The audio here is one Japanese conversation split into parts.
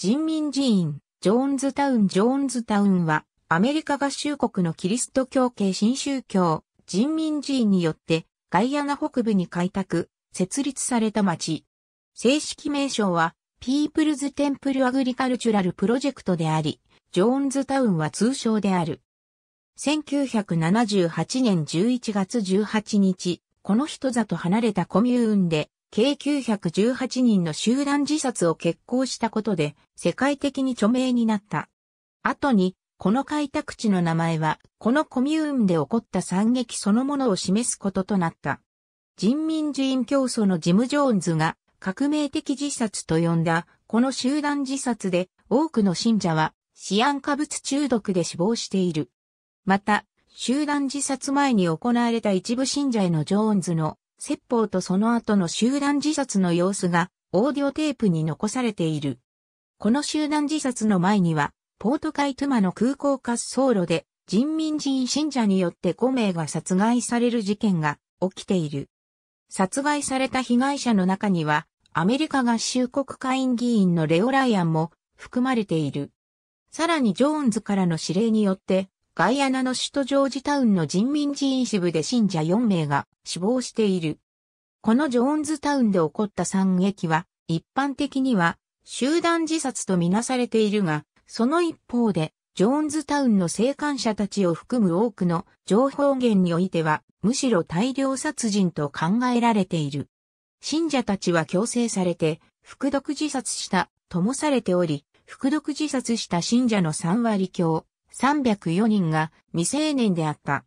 人民寺院、ジョーンズタウンジョーンズタウンは、アメリカ合衆国のキリスト教系新宗教、人民寺院によって、ガイアナ北部に開拓、設立された町。正式名称は、ピープルズ・テンプル・アグリカルチュラル・プロジェクトであり、ジョーンズタウンは通称である。1978年11月18日、この人里離れたコミューンで、計918人の集団自殺を決行したことで、世界的に著名になった。後に、この開拓地の名前は、このコミューンで起こった惨劇そのものを示すこととなった。人民寺院教祖のジム・ジョーンズが革命的自殺と呼んだ、この集団自殺で多くの信者はシアン化物中毒で死亡している。また、集団自殺前に行われた一部信者へのジョーンズの説法とその後の集団自殺の様子がオーディオテープに残されている。この集団自殺の前には、ポートカイトゥマの空港滑走路で人民人信者によって5名が殺害される事件が起きている。殺害された被害者の中には、アメリカ合衆国下院議員のレオ・ライアンも含まれている。さらにジョーンズからの指令によって、ガイアナの首都ジョージタウンの人民寺院支部で信者4名が死亡している。このジョーンズタウンで起こった惨劇は、一般的には集団自殺とみなされているが、その一方で、ジョーンズタウンの生還者たちを含む多くの情報源においては、むしろ大量殺人と考えられている。信者たちは強制されて、服毒自殺した、ともされており、服毒自殺した信者の3割強、304人が未成年であった。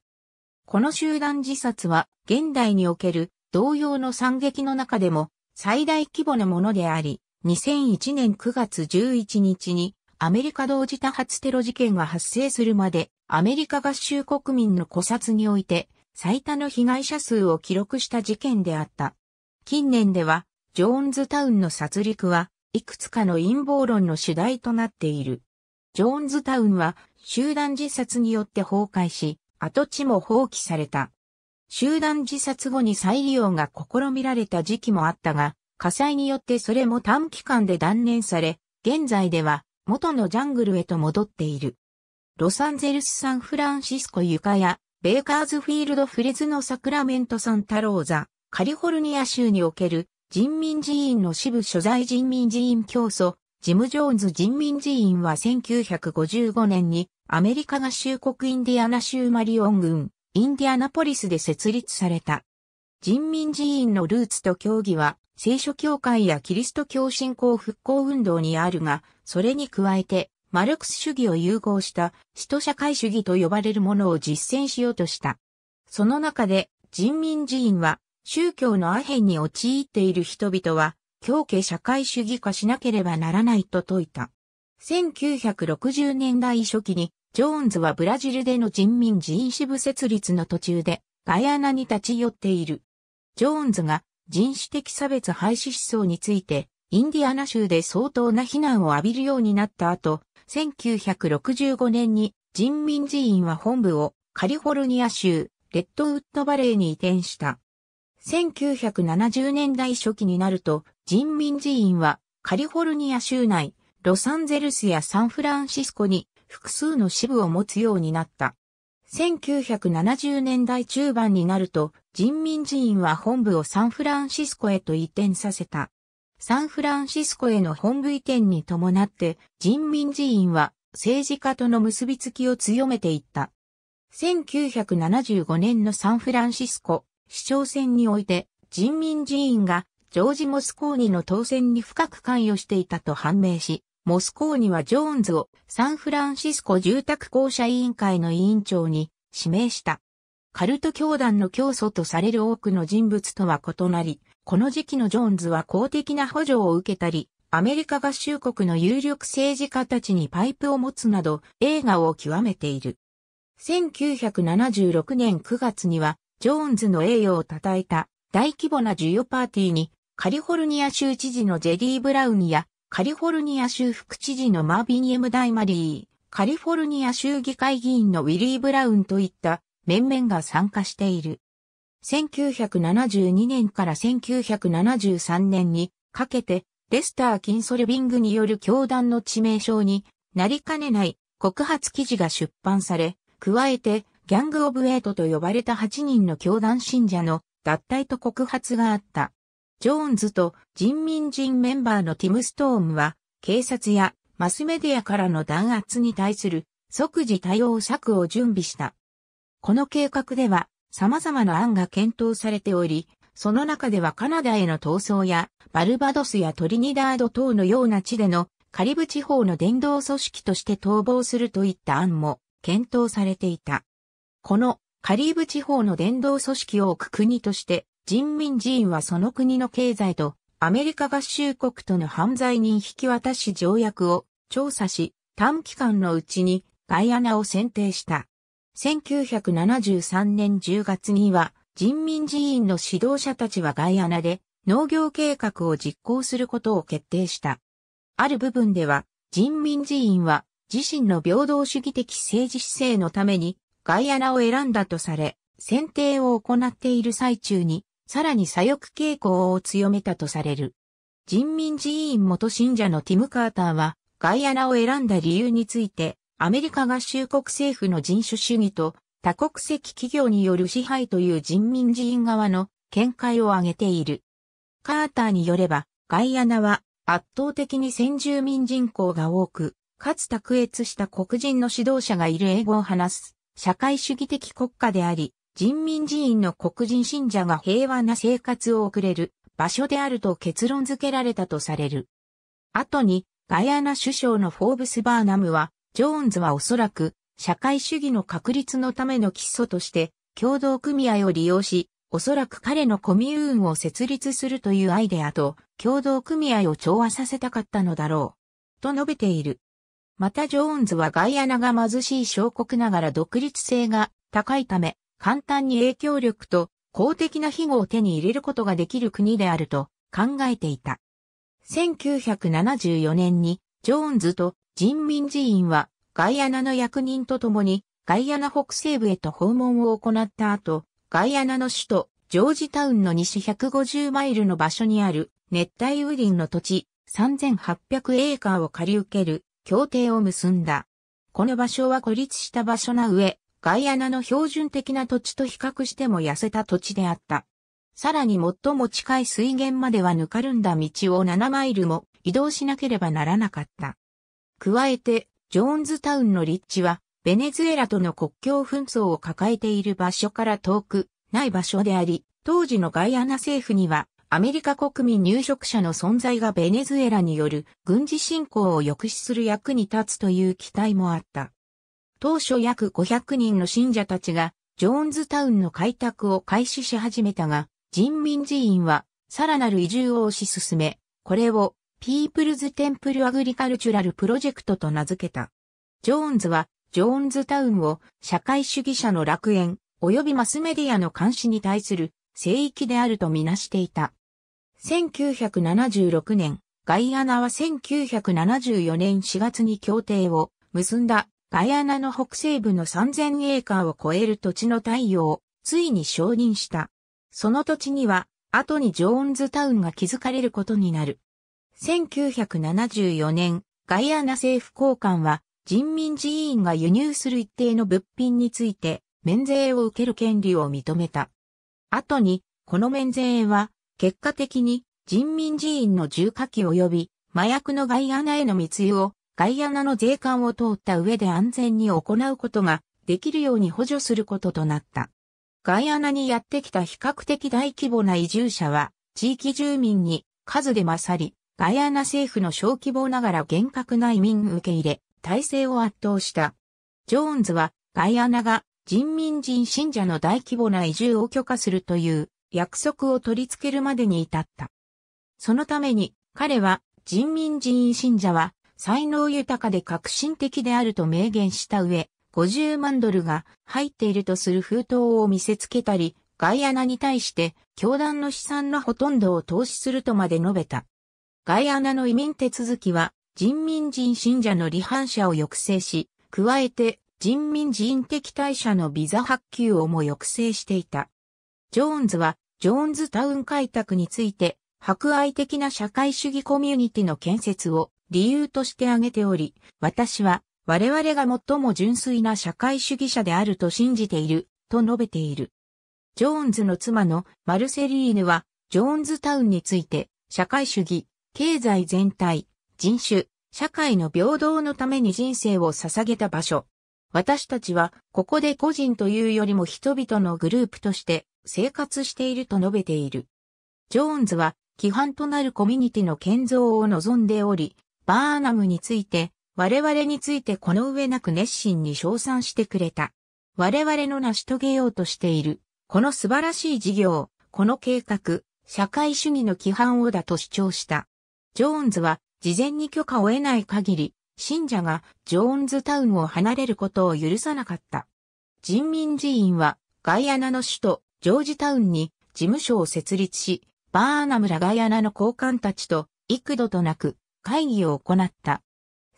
この集団自殺は現代における同様の惨劇の中でも最大規模なものであり、2001年9月11日にアメリカ同時多発テロ事件が発生するまでアメリカ合衆国民の古殺において最多の被害者数を記録した事件であった。近年ではジョーンズタウンの殺戮はいくつかの陰謀論の主題となっている。ジョーンズタウンは集団自殺によって崩壊し、跡地も放棄された。集団自殺後に再利用が試みられた時期もあったが、火災によってそれも短期間で断念され、現在では元のジャングルへと戻っている。ロサンゼルス・サンフランシスコ・ユカや、ベーカーズフィールド・フレズノ・サクラメント・サンタローザ、カリフォルニア州における人民寺院の支部所在人民寺院教祖、ジム・ジョーンズ人民寺院は1955年にアメリカ合衆国インディアナ州マリオン郡、インディアナポリスで設立された。人民寺院のルーツと教義は聖書教会やキリスト教信仰復興運動にあるが、それに加えてマルクス主義を融合した使徒社会主義と呼ばれるものを実践しようとした。その中で人民寺院は宗教のアヘンに陥っている人々は強家社会主義化しなければならないと説いた。1960年代初期に、ジョーンズはブラジルでの人民寺院支部設立の途中で、ガイアナに立ち寄っている。ジョーンズが人種的差別廃止思想について、インディアナ州で相当な非難を浴びるようになった後、1965年に人民寺院は本部をカリフォルニア州レッドウッドバレーに移転した。1970年代初期になると、人民寺院はカリフォルニア州内、ロサンゼルスやサンフランシスコに複数の支部を持つようになった。1970年代中盤になると、人民寺院は本部をサンフランシスコへと移転させた。サンフランシスコへの本部移転に伴って、人民寺院は政治家との結びつきを強めていった。1975年のサンフランシスコ市長選において人民寺院がジョージ・モスコーニの当選に深く関与していたと判明し、モスコーニはジョーンズをサンフランシスコ住宅公社委員会の委員長に指名した。カルト教団の教祖とされる多くの人物とは異なり、この時期のジョーンズは公的な補助を受けたり、アメリカ合衆国の有力政治家たちにパイプを持つなど映画を極めている。1976年9月にはジョーンズの栄誉を称えた大規模な授与パーティーにカリフォルニア州知事のジェリー・ブラウンやカリフォルニア州副知事のマービン・エム・ダイマリー、カリフォルニア州議会議員のウィリー・ブラウンといった面々が参加している。1972年から1973年にかけてレスター・キンソルビングによる教団の致命傷になりかねない告発記事が出版され、加えてギャング・オブ・エイトと呼ばれた8人の教団信者の脱退と告発があった。ジョーンズと人民人メンバーのティム・ストームは警察やマスメディアからの弾圧に対する即時対応策を準備した。この計画では様々な案が検討されており、その中ではカナダへの逃走やバルバドスやトリニダード等のような地でのカリブ地方の伝道組織として逃亡するといった案も検討されていた。このカリーブ地方の伝道組織を置く国として人民寺院はその国の経済とアメリカ合衆国との犯罪人引き渡し条約を調査し短期間のうちにガイアナを選定した。1973年10月には人民寺院の指導者たちはガイアナで農業計画を実行することを決定した。ある部分では人民寺院は自身の平等主義的政治姿勢のためにガイアナを選んだとされ、選定を行っている最中にさらに左翼傾向を強めたとされる。人民寺院元信者のティム・カーターはガイアナを選んだ理由についてアメリカ合衆国政府の人種主義と多国籍企業による支配という人民寺院側の見解を挙げている。カーターによれば、ガイアナは圧倒的に先住民人口が多く、かつ卓越した黒人の指導者がいる英語を話す社会主義的国家であり、人民寺院の黒人信者が平和な生活を送れる場所であると結論付けられたとされる。後に、ガイアナ首相のフォーブス・バーナムは、ジョーンズはおそらく社会主義の確立のための基礎として共同組合を利用し、おそらく彼のコミューンを設立するというアイデアと共同組合を調和させたかったのだろう。と述べている。またジョーンズはガイアナが貧しい小国ながら独立性が高いため、簡単に影響力と公的な庇護を手に入れることができる国であると考えていた。1974年にジョーンズと人民寺院はガイアナの役人と共にガイアナ北西部へと訪問を行った後、ガイアナの首都ジョージタウンの西150マイルの場所にある熱帯雨林の土地3800エーカーを借り受ける協定を結んだ。この場所は孤立した場所な上、ガイアナの標準的な土地と比較しても痩せた土地であった。さらに最も近い水源まではぬかるんだ道を7マイルも移動しなければならなかった。加えて、ジョーンズタウンの立地は、ベネズエラとの国境紛争を抱えている場所から遠くない場所であり、当時のガイアナ政府には、アメリカ国民入植者の存在がベネズエラによる軍事侵攻を抑止する役に立つという期待もあった。当初約500人の信者たちが、ジョーンズタウンの開拓を開始し始めたが、人民寺院は、さらなる移住を推し進め、これをピープルズ・テンプル・アグリカルチュラル・プロジェクトと名付けた。ジョーンズは、ジョーンズタウンを社会主義者の楽園、及びマスメディアの監視に対する聖域であるとみなしていた。1976年、ガイアナは1974年4月に協定を結んだガイアナの北西部の3000エーカーを超える土地の貸与をついに承認した。その土地には後にジョーンズタウンが築かれることになる。1974年、ガイアナ政府高官は人民寺院が輸入する一定の物品について免税を受ける権利を認めた。後に、この免税は結果的に人民寺院の重火器及び麻薬のガイアナへの密輸をガイアナの税関を通った上で安全に行うことができるように補助することとなった。ガイアナにやってきた比較的大規模な移住者は地域住民に数で勝り、ガイアナ政府の小規模ながら厳格な移民受け入れ、体制を圧倒した。ジョーンズは、ガイアナが人民人信者の大規模な移住を許可するという約束を取り付けるまでに至った。そのために、彼は人民人信者は才能豊かで革新的であると明言した上、50万ドルが入っているとする封筒を見せつけたり、ガイアナに対して教団の資産のほとんどを投資するとまで述べた。ガイアナの移民手続きは人民人信者の離反者を抑制し、加えて人民人的対者のビザ発給をも抑制していた。ジョーンズはジョーンズタウン開拓について博愛的な社会主義コミュニティの建設を理由として挙げており、私は我々が最も純粋な社会主義者であると信じている、と述べている。ジョーンズの妻のマルセリーヌは、ジョーンズタウンについて、社会主義、経済全体、人種、社会の平等のために人生を捧げた場所。私たちは、ここで個人というよりも人々のグループとして生活していると述べている。ジョーンズは、規範となるコミュニティの建造を望んでおり、バーナムについて、我々についてこの上なく熱心に称賛してくれた。我々の成し遂げようとしている、この素晴らしい事業、この計画、社会主義の規範をだと主張した。ジョーンズは、事前に許可を得ない限り、信者がジョーンズタウンを離れることを許さなかった。人民寺院は、ガイアナの首都、ジョージタウンに事務所を設立し、バーナムラガイアナの高官たちと幾度となく会議を行った。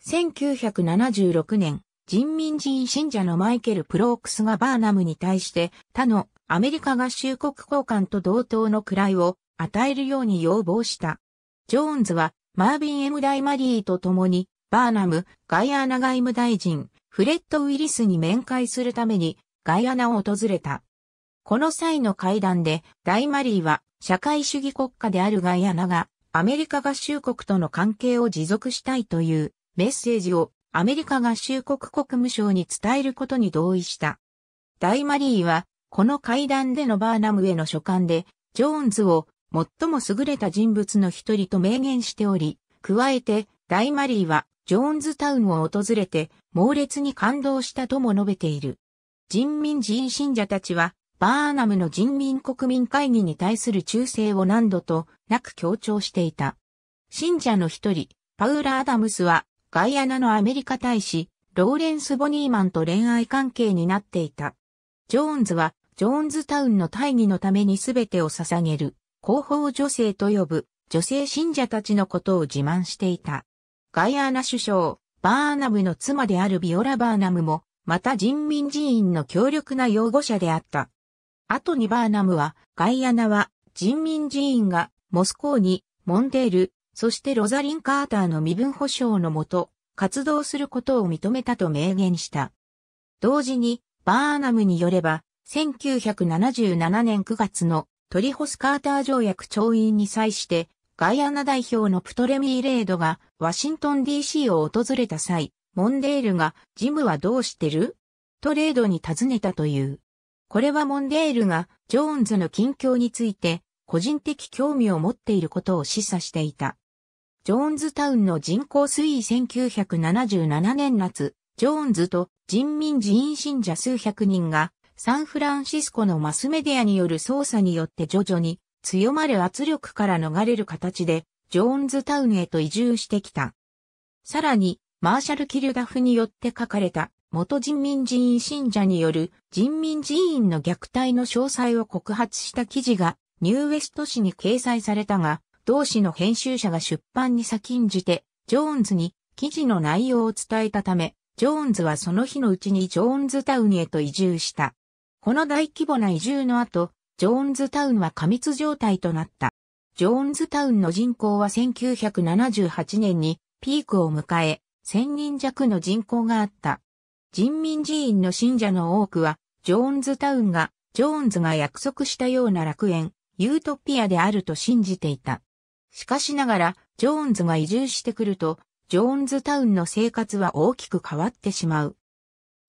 1976年、人民人信者のマイケル・プロークスがバーナムに対して他のアメリカ合衆国交換と同等の位を与えるように要望した。ジョーンズはマービン・エム・ダイ・マリーと共にバーナム、ガイアナ外務大臣、フレッド・ウィリスに面会するためにガイアナを訪れた。この際の会談で、ダイマリーは社会主義国家であるガイアナがアメリカ合衆国との関係を持続したいというメッセージをアメリカ合衆国国務省に伝えることに同意した。ダイマリーはこの会談でのバーナムへの書簡でジョーンズを最も優れた人物の一人と明言しており、加えてダイマリーはジョーンズタウンを訪れて猛烈に感動したとも述べている。人民人信者たちはバーナムの人民国民会議に対する忠誠を何度となく強調していた。信者の一人、パウラ・アダムスは、ガイアナのアメリカ大使、ローレンス・ボニーマンと恋愛関係になっていた。ジョーンズは、ジョーンズタウンの大義のために全てを捧げる、広報女性と呼ぶ、女性信者たちのことを自慢していた。ガイアナ首相、バーナムの妻であるビオラ・バーナムも、また人民寺院の強力な擁護者であった。後にバーナムは、ガイアナは、人民寺院が、モスコーに、モンデール、そしてロザリン・カーターの身分保障のもと、活動することを認めたと明言した。同時に、バーナムによれば、1977年9月のトリホスカーター条約調印に際して、ガイアナ代表のプトレミー・レードがワシントン DC を訪れた際、モンデールがジムはどうしてる？とレードに尋ねたという。これはモンデールがジョーンズの近況について個人的興味を持っていることを示唆していた。ジョーンズタウンの人口推移1977年夏、ジョーンズと人民寺院信者数百人がサンフランシスコのマスメディアによる捜査によって徐々に強まる圧力から逃れる形でジョーンズタウンへと移住してきた。さらに、マーシャル・キルダフによって書かれた元人民寺院信者による人民寺院の虐待の詳細を告発した記事がニューウェスト紙に掲載されたが、同誌の編集者が出版に先んじて、ジョーンズに記事の内容を伝えたため、ジョーンズはその日のうちにジョーンズタウンへと移住した。この大規模な移住の後、ジョーンズタウンは過密状態となった。ジョーンズタウンの人口は1978年にピークを迎え、1000人弱の人口があった。人民寺院の信者の多くは、ジョーンズタウンが、ジョーンズが約束したような楽園、ユートピアであると信じていた。しかしながら、ジョーンズが移住してくると、ジョーンズタウンの生活は大きく変わってしまう。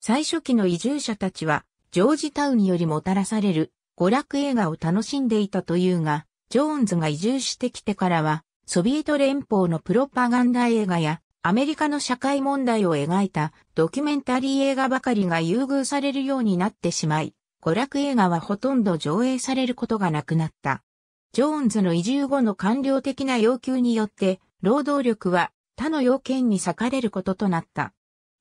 最初期の移住者たちは、ジョージタウンよりもたらされる娯楽映画を楽しんでいたというが、ジョーンズが移住してきてからは、ソビエト連邦のプロパガンダ映画やアメリカの社会問題を描いたドキュメンタリー映画ばかりが優遇されるようになってしまい、娯楽映画はほとんど上映されることがなくなった。ジョーンズの移住後の官僚的な要求によって、労働力は他の要件に割かれることとなった。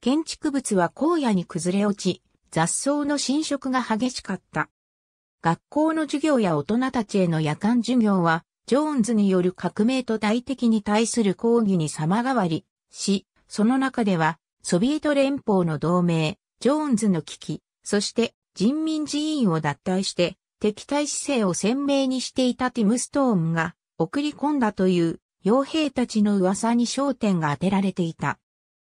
建築物は荒野に崩れ落ち、雑草の侵食が激しかった。学校の授業や大人たちへの夜間授業は、ジョーンズによる革命と大敵に対する抗議に様変わり、し、その中では、ソビエト連邦の同盟、ジョーンズの危機、そして人民寺院を脱退して敵対姿勢を鮮明にしていたティム・ストーンが送り込んだという傭兵たちの噂に焦点が当てられていた。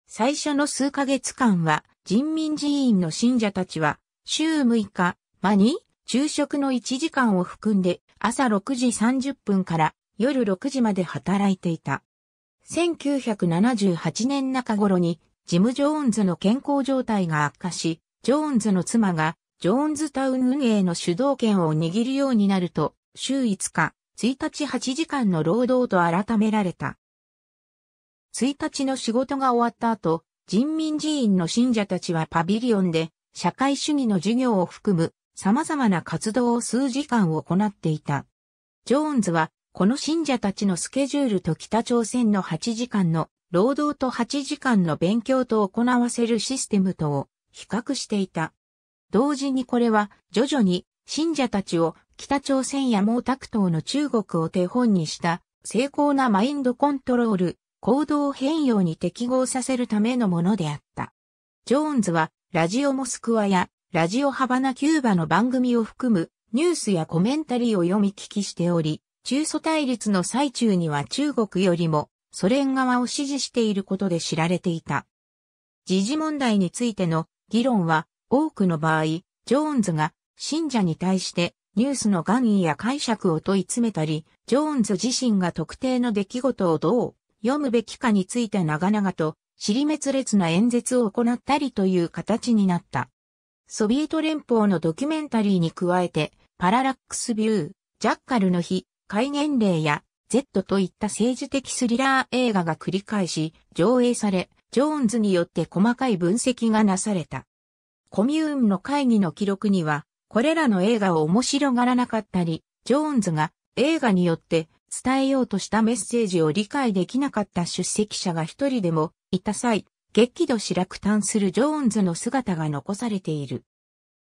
最初の数ヶ月間は人民寺院の信者たちは週6日、間に昼食の1時間を含んで朝6時30分から夜6時まで働いていた。1978年中頃にジム・ジョーンズの健康状態が悪化し、ジョーンズの妻がジョーンズタウン運営の主導権を握るようになると、週5日、1日8時間の労働と改められた。1日の仕事が終わった後、人民寺院の信者たちはパビリオンで社会主義の授業を含む様々な活動を数時間行っていた。ジョーンズは、この信者たちのスケジュールと北朝鮮の8時間の労働と8時間の勉強と行わせるシステムとを比較していた。同時にこれは徐々に信者たちを北朝鮮や毛沢東の中国を手本にした成功なマインドコントロール、行動変容に適合させるためのものであった。ジョーンズはラジオモスクワやラジオハバナキューバの番組を含むニュースやコメンタリーを読み聞きしており、中ソ対立の最中には中国よりもソ連側を支持していることで知られていた。時事問題についての議論は多くの場合、ジョーンズが信者に対してニュースの含意や解釈を問い詰めたり、ジョーンズ自身が特定の出来事をどう読むべきかについて長々と尻滅裂な演説を行ったりという形になった。ソビエト連邦のドキュメンタリーに加えて、パララックスビュー、ジャッカルの日、戒厳令や Z といった政治的スリラー映画が繰り返し上映され、ジョーンズによって細かい分析がなされた。コミューンの会議の記録には、これらの映画を面白がらなかったり、ジョーンズが映画によって伝えようとしたメッセージを理解できなかった出席者が一人でもいた際、激怒し落胆するジョーンズの姿が残されている。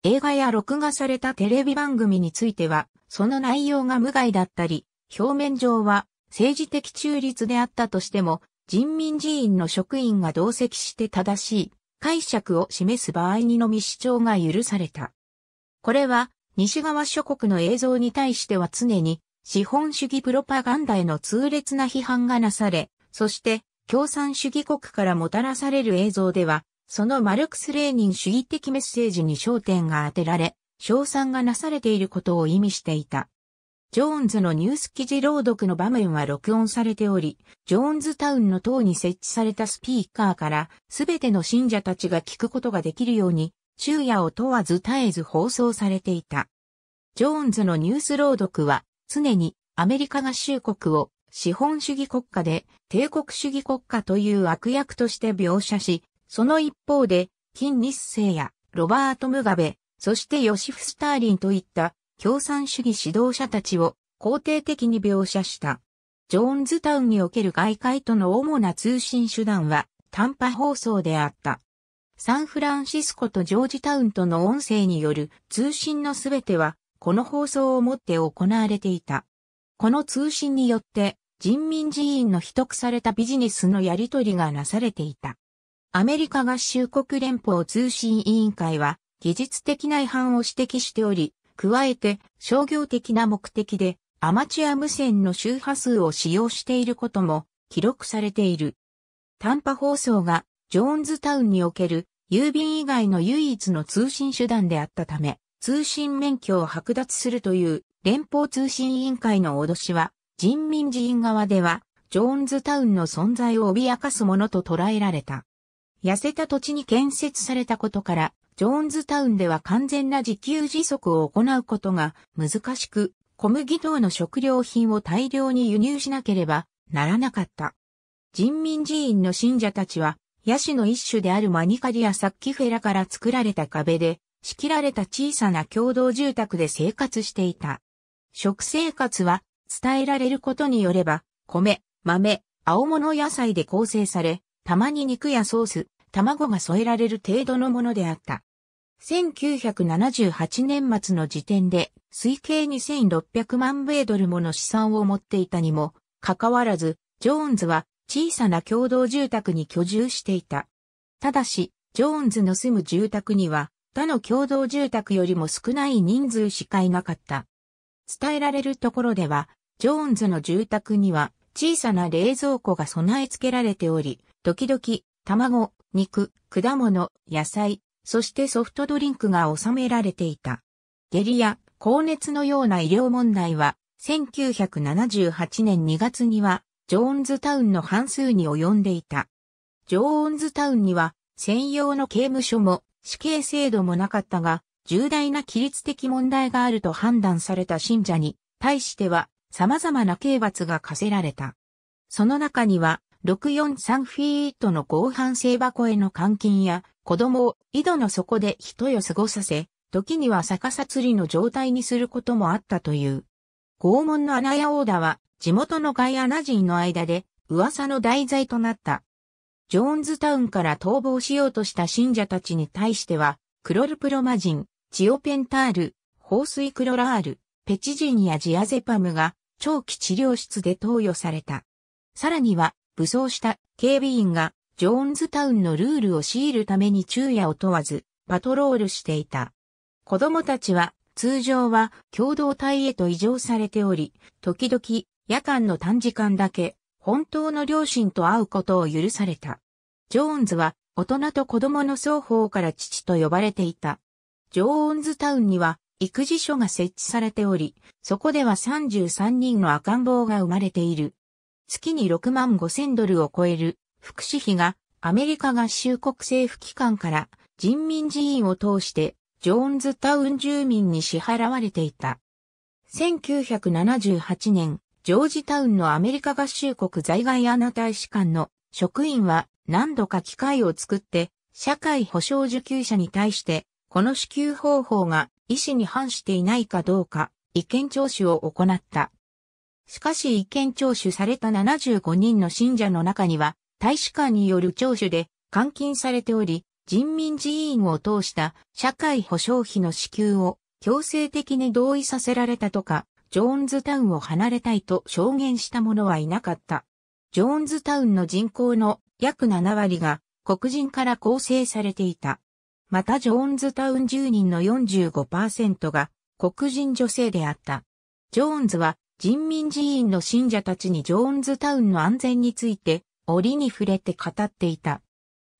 映画や録画されたテレビ番組については、その内容が無害だったり、表面上は政治的中立であったとしても、人民寺院の職員が同席して正しい解釈を示す場合にのみ主張が許された。これは西側諸国の映像に対しては常に資本主義プロパガンダへの痛烈な批判がなされ、そして共産主義国からもたらされる映像では、そのマルクス・レーニン主義的メッセージに焦点が当てられ、賞賛がなされていることを意味していた。ジョーンズのニュース記事朗読の場面は録音されており、ジョーンズタウンの塔に設置されたスピーカーからすべての信者たちが聞くことができるように、昼夜を問わず絶えず放送されていた。ジョーンズのニュース朗読は常にアメリカ合衆国を資本主義国家で帝国主義国家という悪役として描写し、その一方で、金日成やロバート・ムガベ、そしてヨシフ・スターリンといった共産主義指導者たちを肯定的に描写した。ジョーンズタウンにおける外界との主な通信手段は短波放送であった。サンフランシスコとジョージタウンとの音声による通信のすべてはこの放送をもって行われていた。この通信によって人民寺院の秘匿されたビジネスのやり取りがなされていた。アメリカ合衆国連邦通信委員会は技術的な違反を指摘しており、加えて商業的な目的でアマチュア無線の周波数を使用していることも記録されている。短波放送がジョーンズタウンにおける郵便以外の唯一の通信手段であったため、通信免許を剥奪するという連邦通信委員会の脅しは人民寺院側では、ジョーンズタウンの存在を脅かすものと捉えられた。痩せた土地に建設されたことから、ジョーンズタウンでは完全な自給自足を行うことが難しく、小麦等の食料品を大量に輸入しなければならなかった。人民寺院の信者たちは、ヤシの一種であるマニカリやサッキフェラから作られた壁で、仕切られた小さな共同住宅で生活していた。食生活は伝えられることによれば、米、豆、青物野菜で構成され、たまに肉やソース、卵が添えられる程度のものであった。1978年末の時点で推計2600万米ドルもの資産を持っていたにもかかわらず、ジョーンズは小さな共同住宅に居住していた。ただし、ジョーンズの住む住宅には他の共同住宅よりも少ない人数しかいなかった。伝えられるところでは、ジョーンズの住宅には小さな冷蔵庫が備え付けられており、時々卵、肉、果物、野菜、そしてソフトドリンクが収められていた。下痢や高熱のような医療問題は、1978年2月には、ジョーンズタウンの半数に及んでいた。ジョーンズタウンには、専用の刑務所も、死刑制度もなかったが、重大な規律的問題があると判断された信者に対しては様々な刑罰が課せられた。その中には643フィートの合板性箱への監禁や子供を井戸の底で一夜過ごさせ、時には逆さ釣りの状態にすることもあったという。拷問の穴やオーダは地元のガイアナ人の間で噂の題材となった。ジョーンズタウンから逃亡しようとした信者たちに対しては、クロルプロマジン、チオペンタール、放水クロラール、ペチジンやジアゼパムが長期治療室で投与された。さらには、武装した警備員がジョーンズタウンのルールを強いるために昼夜を問わずパトロールしていた。子供たちは通常は共同体へと異常されており、時々夜間の短時間だけ本当の両親と会うことを許された。ジョーンズは大人と子供の双方から父と呼ばれていた。ジョーンズタウンには育児所が設置されており、そこでは33人の赤ん坊が生まれている。月に6万5千ドルを超える福祉費がアメリカ合衆国政府機関から人民寺院を通してジョーンズタウン住民に支払われていた。1978年、ジョージタウンのアメリカ合衆国在外アナ大使館の職員は何度か機械を作って社会保障受給者に対してこの支給方法が意思に反していないかどうか、意見聴取を行った。しかし意見聴取された75人の信者の中には、大使館による聴取で監禁されており、人民寺院を通した社会保障費の支給を強制的に同意させられたとか、ジョーンズタウンを離れたいと証言した者はいなかった。ジョーンズタウンの人口の約7割が黒人から構成されていた。またジョーンズタウン住人の45%が黒人女性であった。ジョーンズは人民寺院の信者たちにジョーンズタウンの安全について折に触れて語っていた。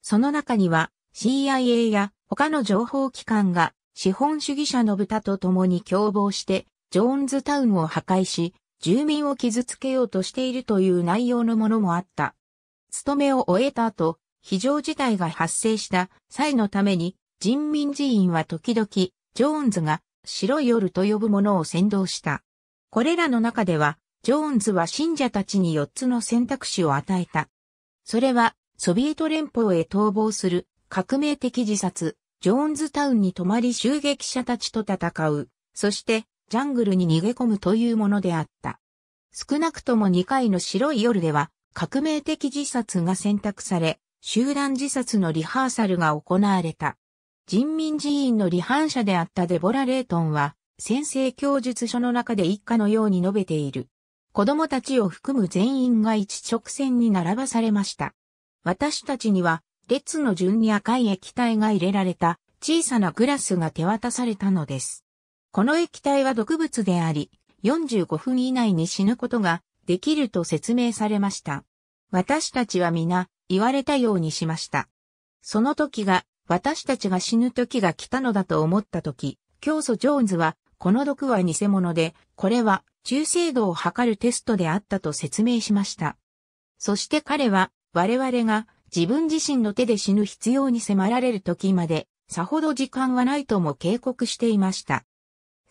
その中には CIA や他の情報機関が資本主義者の豚と共に共謀してジョーンズタウンを破壊し住民を傷つけようとしているという内容のものもあった。勤めを終えた後、非常事態が発生した際のために人民寺院は時々、ジョーンズが白い夜と呼ぶものを先導した。これらの中では、ジョーンズは信者たちに4つの選択肢を与えた。それは、ソビエト連邦へ逃亡する革命的自殺、ジョーンズタウンに泊まり襲撃者たちと戦う、そしてジャングルに逃げ込むというものであった。少なくとも2回の白い夜では革命的自殺が選択され、集団自殺のリハーサルが行われた。人民寺院の離反者であったデボラ・レートンは、先生教述書の中で一家のように述べている。子供たちを含む全員が一直線に並ばされました。私たちには、列の順に赤い液体が入れられた小さなグラスが手渡されたのです。この液体は毒物であり、45分以内に死ぬことができると説明されました。私たちは皆言われたようにしました。その時が私たちが死ぬ時が来たのだと思った時、教祖ジョーンズは、この毒は偽物で、これは中精度を測るテストであったと説明しました。そして彼は、我々が自分自身の手で死ぬ必要に迫られる時まで、さほど時間はないとも警告していました。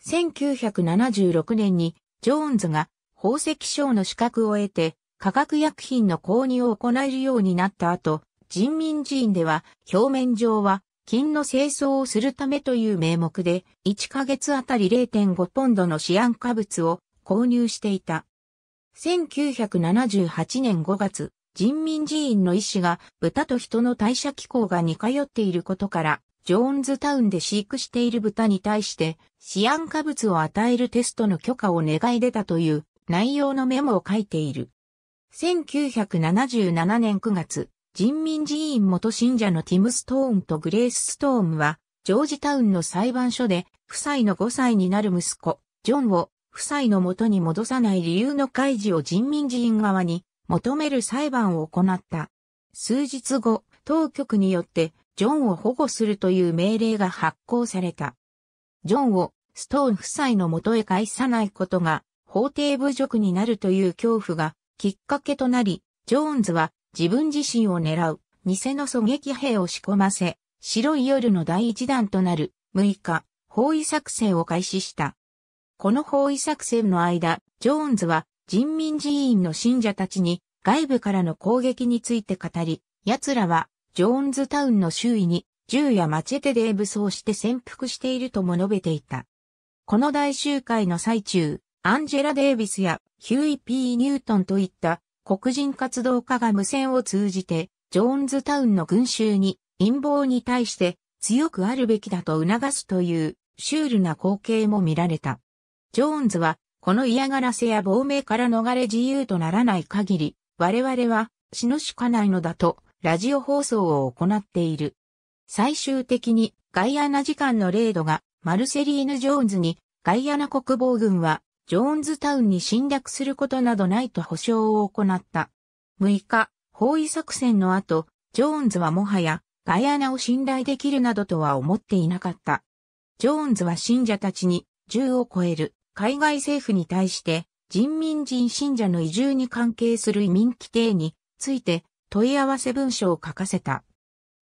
1976年に、ジョーンズが宝石商の資格を得て、化学薬品の購入を行えるようになった後、人民寺院では表面上は金の清掃をするためという名目で1ヶ月あたり0.5ポンドのシアン化物を購入していた。1978年5月、人民寺院の医師が豚と人の代謝機構が似通っていることから、ジョーンズタウンで飼育している豚に対してシアン化物を与えるテストの許可を願い出たという内容のメモを書いている。1977年9月、人民寺院元信者のティム・ストーンとグレース・ストーンは、ジョージタウンの裁判所で、夫妻の5歳になる息子、ジョンを夫妻のもとに戻さない理由の開示を人民寺院側に求める裁判を行った。数日後、当局によってジョンを保護するという命令が発行された。ジョンをストーン夫妻のもとへ返さないことが法廷侮辱になるという恐怖がきっかけとなり、ジョーンズは自分自身を狙う偽の狙撃兵を仕込ませ、白い夜の第一弾となる6日、包囲作戦を開始した。この包囲作戦の間、ジョーンズは人民寺院の信者たちに外部からの攻撃について語り、奴らはジョーンズタウンの周囲に銃やマチェテで武装して潜伏しているとも述べていた。この大集会の最中、アンジェラ・デイビスやヒューイ・ピー・ニュートンといった黒人活動家が無線を通じて、ジョーンズタウンの群衆に陰謀に対して強くあるべきだと促すというシュールな光景も見られた。ジョーンズは、この嫌がらせや亡命から逃れ自由とならない限り、我々は死のしかないのだと、ラジオ放送を行っている。最終的に、ガイアナ時間のレードが、マルセリーヌ・ジョーンズに、ガイアナ国防軍は、ジョーンズタウンに侵略することなどないと保証を行った。6日、包囲作戦の後、ジョーンズはもはや、ガイアナを信頼できるなどとは思っていなかった。ジョーンズは信者たちに、10を超える海外政府に対して人民人信者の移住に関係する移民規定について問い合わせ文書を書かせた。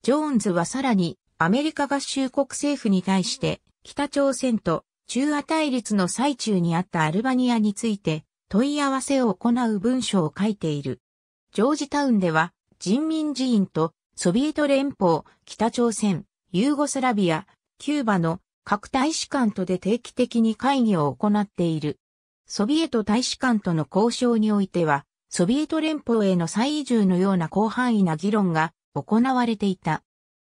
ジョーンズはさらにアメリカ合衆国政府に対して北朝鮮と中亜対立の最中にあったアルバニアについて問い合わせを行う文書を書いている。ジョージタウンでは人民寺院とソビエト連邦、北朝鮮、ユーゴスラビア、キューバの各大使館とで定期的に会議を行っている。ソビエト大使館との交渉においては、ソビエト連邦への再移住のような広範囲な議論が行われていた。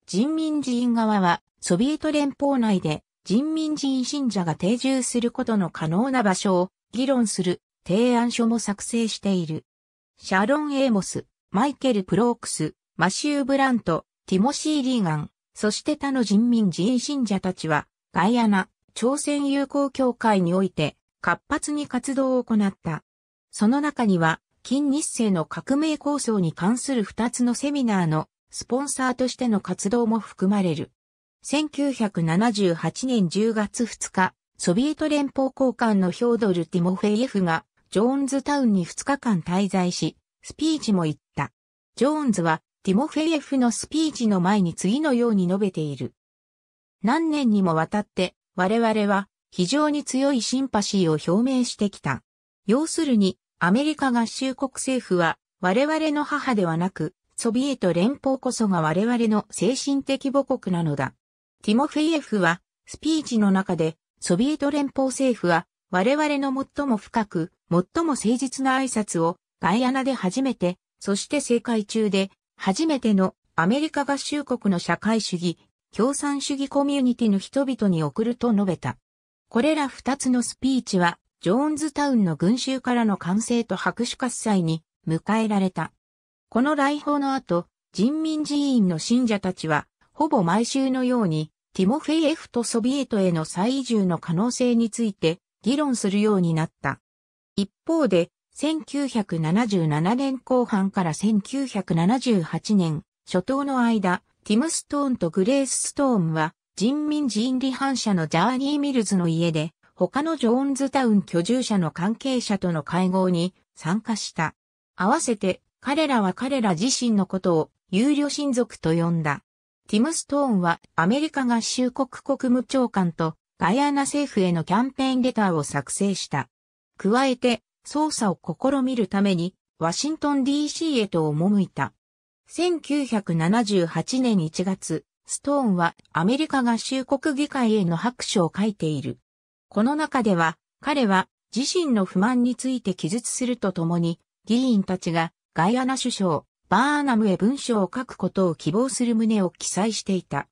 人民寺院側は、ソビエト連邦内で人民寺院信者が定住することの可能な場所を議論する提案書も作成している。シャロン・エーモス、マイケル・プロークス、マシュー・ブラント、ティモシー・リーガン、そして他の人民寺院信者たちは、ガイアナ、朝鮮友好協会において活発に活動を行った。その中には、近日清の革命構想に関する2つのセミナーのスポンサーとしての活動も含まれる。1978年10月2日、ソビエト連邦交換のヒョードル・ティモフェイエフがジョーンズタウンに2日間滞在し、スピーチも言った。ジョーンズはティモフェイエフのスピーチの前に次のように述べている。何年にもわたって我々は非常に強いシンパシーを表明してきた。要するにアメリカ合衆国政府は我々の母ではなくソビエト連邦こそが我々の精神的母国なのだ。ティモフェイエフはスピーチの中でソビエト連邦政府は我々の最も深く、最も誠実な挨拶をガイアナで初めて、そして政界中で初めてのアメリカ合衆国の社会主義、共産主義コミュニティの人々に送ると述べた。これら二つのスピーチは、ジョーンズタウンの群衆からの歓声と拍手喝采に迎えられた。この来訪の後、人民寺院の信者たちは、ほぼ毎週のように、ティモフェイエフとソビエトへの再移住の可能性について議論するようになった。一方で、1977年後半から1978年初頭の間、ティム・ストーンとグレース・ストーンは人民人離反社のジャーニー・ミルズの家で他のジョーンズタウン居住者の関係者との会合に参加した。合わせて彼らは彼ら自身のことを有料親族と呼んだ。ティム・ストーンはアメリカ合衆国国務長官とガイアナ政府へのキャンペーンレターを作成した。加えて捜査を試みるためにワシントン DC へと赴いた。1978年1月、ストーンはアメリカ合衆国議会への拍手を書いている。この中では、彼は自身の不満について記述するとともに、議員たちがガイアナ首相、バーナムへ文書を書くことを希望する旨を記載していた。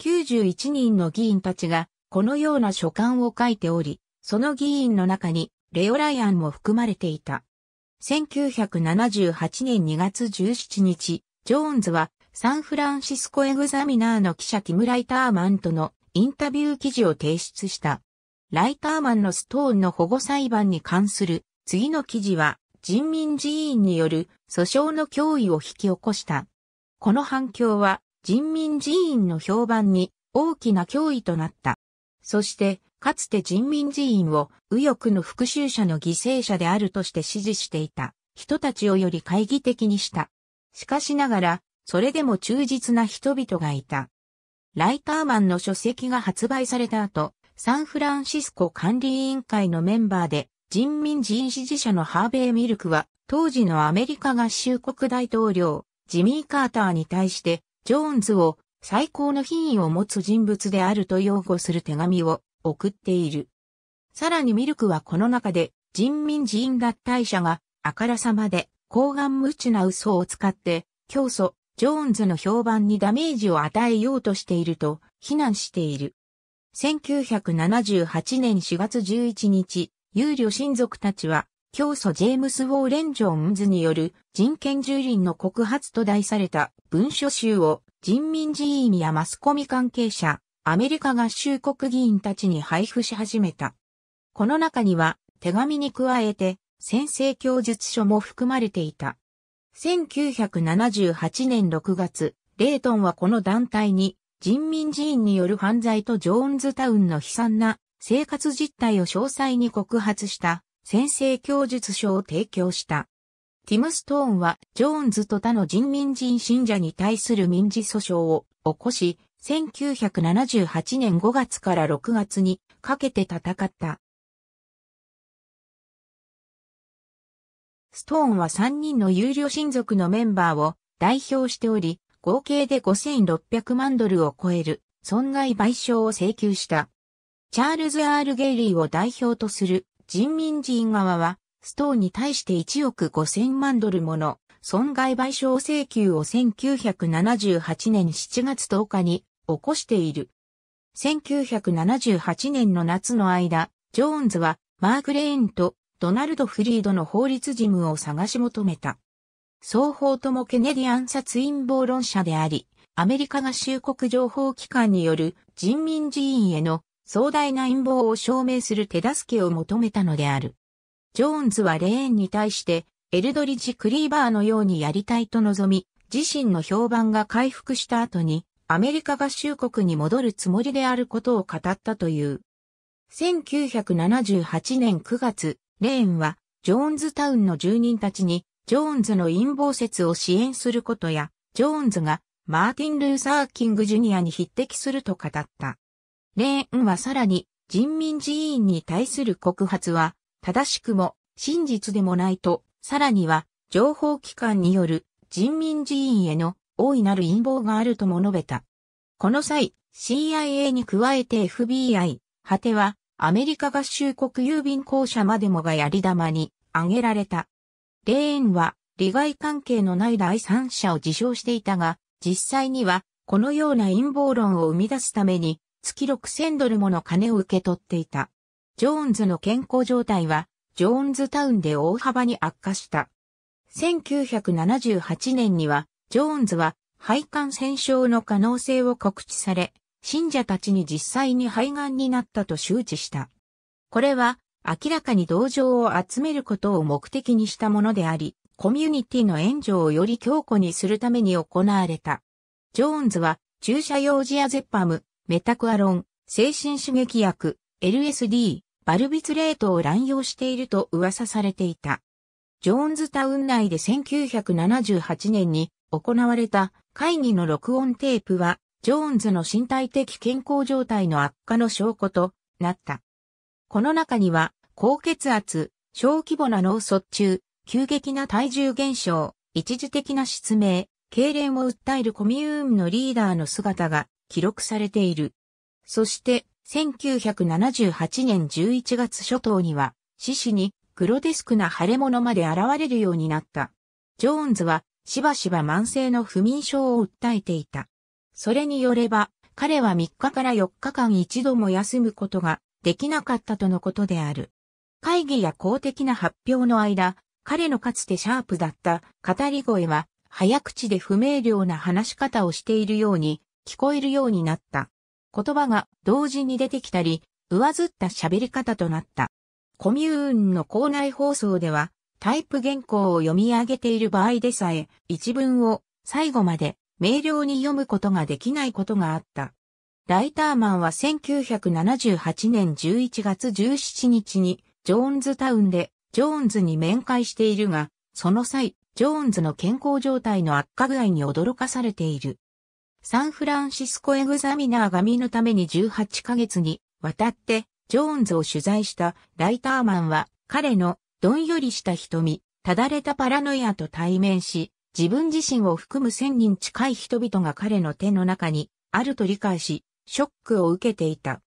91人の議員たちがこのような書簡を書いており、その議員の中にレオライアンも含まれていた。1978年2月17日、ジョーンズはサンフランシスコエグザミナーの記者ティム・ライターマンとのインタビュー記事を提出した。ライターマンのストーンの保護裁判に関する次の記事は人民寺院による訴訟の脅威を引き起こした。この反響は人民寺院の評判に大きな脅威となった。そして、かつて人民寺院を右翼の復讐者の犠牲者であるとして支持していた人たちをより懐疑的にした。しかしながら、それでも忠実な人々がいた。ライターマンの書籍が発売された後、サンフランシスコ管理委員会のメンバーで人民人支持者のハーベイ・ミルクは当時のアメリカ合衆国大統領ジミー・カーターに対してジョーンズを最高の品位を持つ人物であると擁護する手紙を送っている。さらにミルクはこの中で人民人員脱退者があからさまで高顔無知な嘘を使って教祖ジョーンズの評判にダメージを与えようとしていると非難している。1978年4月11日、有料親族たちは、教祖ジェームス・ウォーレン・ジョーンズによる人権蹂躙の告発と題された文書集を人民寺院やマスコミ関係者、アメリカ合衆国議員たちに配布し始めた。この中には手紙に加えて先生供述書も含まれていた。1978年6月、レートンはこの団体に人民寺院による犯罪とジョーンズタウンの悲惨な生活実態を詳細に告発した先生供述書を提供した。ティム・ストーンはジョーンズと他の人民人信者に対する民事訴訟を起こし、1978年5月から6月にかけて戦った。ストーンは3人の有料親族のメンバーを代表しており、合計で5600万ドルを超える損害賠償を請求した。チャールズ・アール・ゲイリーを代表とする人民人側は、ストーンに対して1億5000万ドルもの損害賠償請求を1978年7月10日に起こしている。1978年の夏の間、ジョーンズはマーク・レーンとドナルド・フリードの法律事務を探し求めた。双方ともケネディ暗殺陰謀論者であり、アメリカ合衆国情報機関による人民寺院への壮大な陰謀を証明する手助けを求めたのである。ジョーンズはレーンに対してエルドリッジ・クリーバーのようにやりたいと望み、自身の評判が回復した後にアメリカ合衆国に戻るつもりであることを語ったという。1978年9月、レーンはジョーンズタウンの住人たちにジョーンズの陰謀説を支援することや、ジョーンズがマーティン・ルーサー・キング・ジュニアに匹敵すると語った。レーンはさらに人民寺院に対する告発は正しくも真実でもないと、さらには情報機関による人民寺院への大いなる陰謀があるとも述べた。この際、CIA に加えて FBI、果てはアメリカ合衆国郵便公社までもがやり玉に挙げられた。レーンは利害関係のない第三者を自称していたが、実際にはこのような陰謀論を生み出すために月6000ドルもの金を受け取っていた。ジョーンズの健康状態はジョーンズタウンで大幅に悪化した。1978年にはジョーンズは肺感染症の可能性を告知され、信者たちに実際に肺がんになったと周知した。これは明らかに同情を集めることを目的にしたものであり、コミュニティの援助をより強固にするために行われた。ジョーンズは注射用ジアゼッパム、メタクアロン、精神刺激薬、LSD、バルビツレートを乱用していると噂されていた。ジョーンズタウン内で1978年に行われた会議の録音テープは、ジョーンズの身体的健康状態の悪化の証拠となった。この中には、高血圧、小規模な脳卒中、急激な体重減少、一時的な失明、痙攣を訴えるコミューンのリーダーの姿が記録されている。そして、1978年11月初頭には、獅子にグロデスクな腫れ物まで現れるようになった。ジョーンズはしばしば慢性の不眠症を訴えていた。それによれば、彼は3日から4日間一度も休むことができなかったとのことである。会議や公的な発表の間、彼のかつてシャープだった語り声は、早口で不明瞭な話し方をしているように聞こえるようになった。言葉が同時に出てきたり、上ずった喋り方となった。コミューンの校内放送では、タイプ原稿を読み上げている場合でさえ、一文を最後まで明瞭に読むことができないことがあった。ライターマンは1978年11月17日にジョーンズタウンでジョーンズに面会しているが、その際、ジョーンズの健康状態の悪化具合に驚かされている。サンフランシスコエグザミナーが見のために18ヶ月にわたってジョーンズを取材したライターマンは彼のどんよりした瞳、ただれたパラノイアと対面し、自分自身を含む千人近い人々が彼の手の中にあると理解し、ショックを受けていた。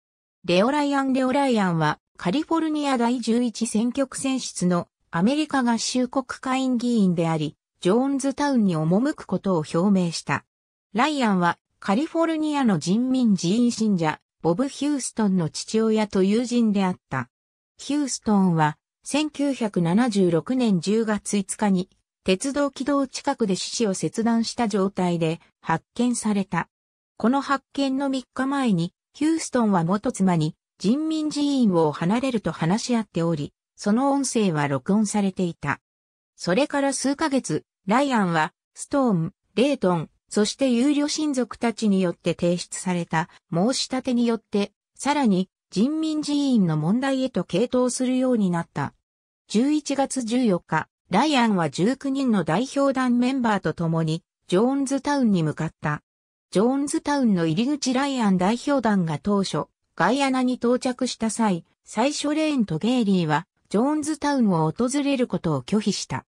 レオライアン・レオライアンはカリフォルニア第11選挙区選出のアメリカ合衆国会員議員であり、ジョーンズタウンに赴くことを表明した。ライアンはカリフォルニアの人民寺院信者、ボブ・ヒューストンの父親と友人であった。ヒューストンは1976年10月5日に鉄道軌道近くで死死を切断した状態で発見された。この発見の3日前にヒューストンは元妻に人民寺院を離れると話し合っており、その音声は録音されていた。それから数ヶ月、ライアンは、ストーン、レートン、そして有料親族たちによって提出された申し立てによって、さらに人民寺院の問題へと傾倒するようになった。11月14日、ライアンは19人の代表団メンバーと共に、ジョーンズタウンに向かった。ジョーンズタウンの入り口ライアン代表団が当初、ガイアナに到着した際、最初レーンとゲイリーは、ジョーンズタウンを訪れることを拒否した。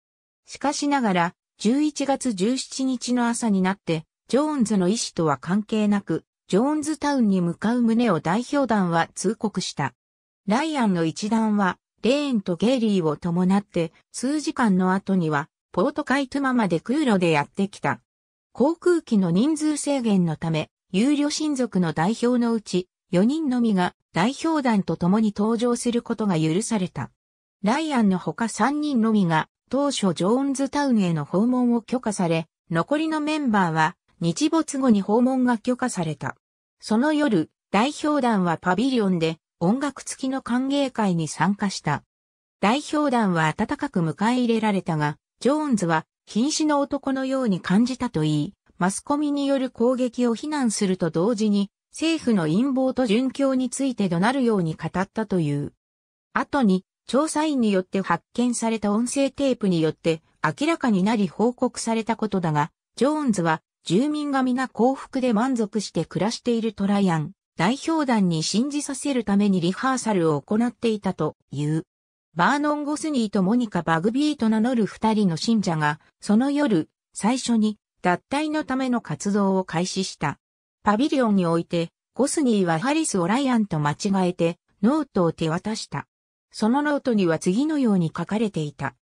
しかしながら、11月17日の朝になって、ジョーンズの意思とは関係なく、ジョーンズタウンに向かう旨を代表団は通告した。ライアンの一団は、レーンとゲイリーを伴って、数時間の後には、ポートカイトゥマまで空路でやってきた。航空機の人数制限のため、有料親族の代表のうち、4人のみが代表団と共に登場することが許された。ライアンのほか3人のみが当初ジョーンズタウンへの訪問を許可され、残りのメンバーは日没後に訪問が許可された。その夜、代表団はパビリオンで音楽付きの歓迎会に参加した。代表団は温かく迎え入れられたが、ジョーンズは瀕死の男のように感じたといい、マスコミによる攻撃を非難すると同時に、政府の陰謀と殉教について怒鳴るように語ったという。後に、調査員によって発見された音声テープによって明らかになり報告されたことだが、ジョーンズは住民が皆幸福で満足して暮らしていると、ライアン代表団に信じさせるためにリハーサルを行っていたという。バーノン・ゴスニーとモニカ・バグビーと名乗る二人の信者が、その夜、最初に脱退のための活動を開始した。パビリオンにおいて、ゴスニーはハリスをライアンと間違えて、ノートを手渡した。そのノートには次のように書かれていた。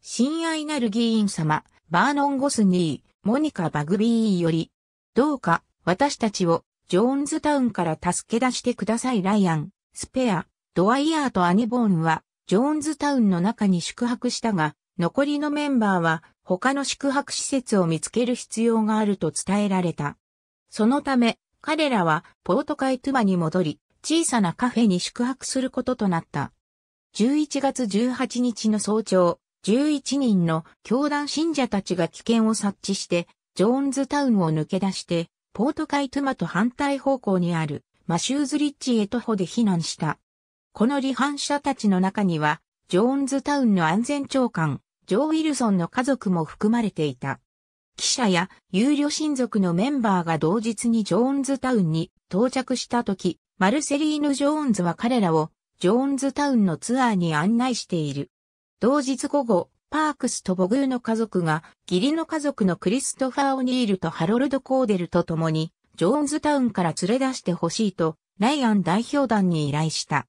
親愛なる議員様、バーノン・ゴスニー、モニカ・バグビーより、どうか私たちをジョーンズタウンから助け出してくださいライアン、スペア、ドワイヤーとアニボーンはジョーンズタウンの中に宿泊したが、残りのメンバーは他の宿泊施設を見つける必要があると伝えられた。そのため、彼らはポートカイトゥマに戻り、小さなカフェに宿泊することとなった。11月18日の早朝、11人の教団信者たちが危険を察知して、ジョーンズタウンを抜け出して、ポートカイトゥマと反対方向にあるマシューズリッチへ徒歩で避難した。この離反者たちの中には、ジョーンズタウンの安全長官、ジョー・ウィルソンの家族も含まれていた。記者や有料親族のメンバーが同日にジョーンズタウンに到着した時、マルセリーヌ・ジョーンズは彼らをジョーンズタウンのツアーに案内している。同日午後、パークスとボグーの家族が、義理の家族のクリストファー・オニールとハロルド・コーデルと共に、ジョーンズタウンから連れ出してほしいと、ライアン代表団に依頼した。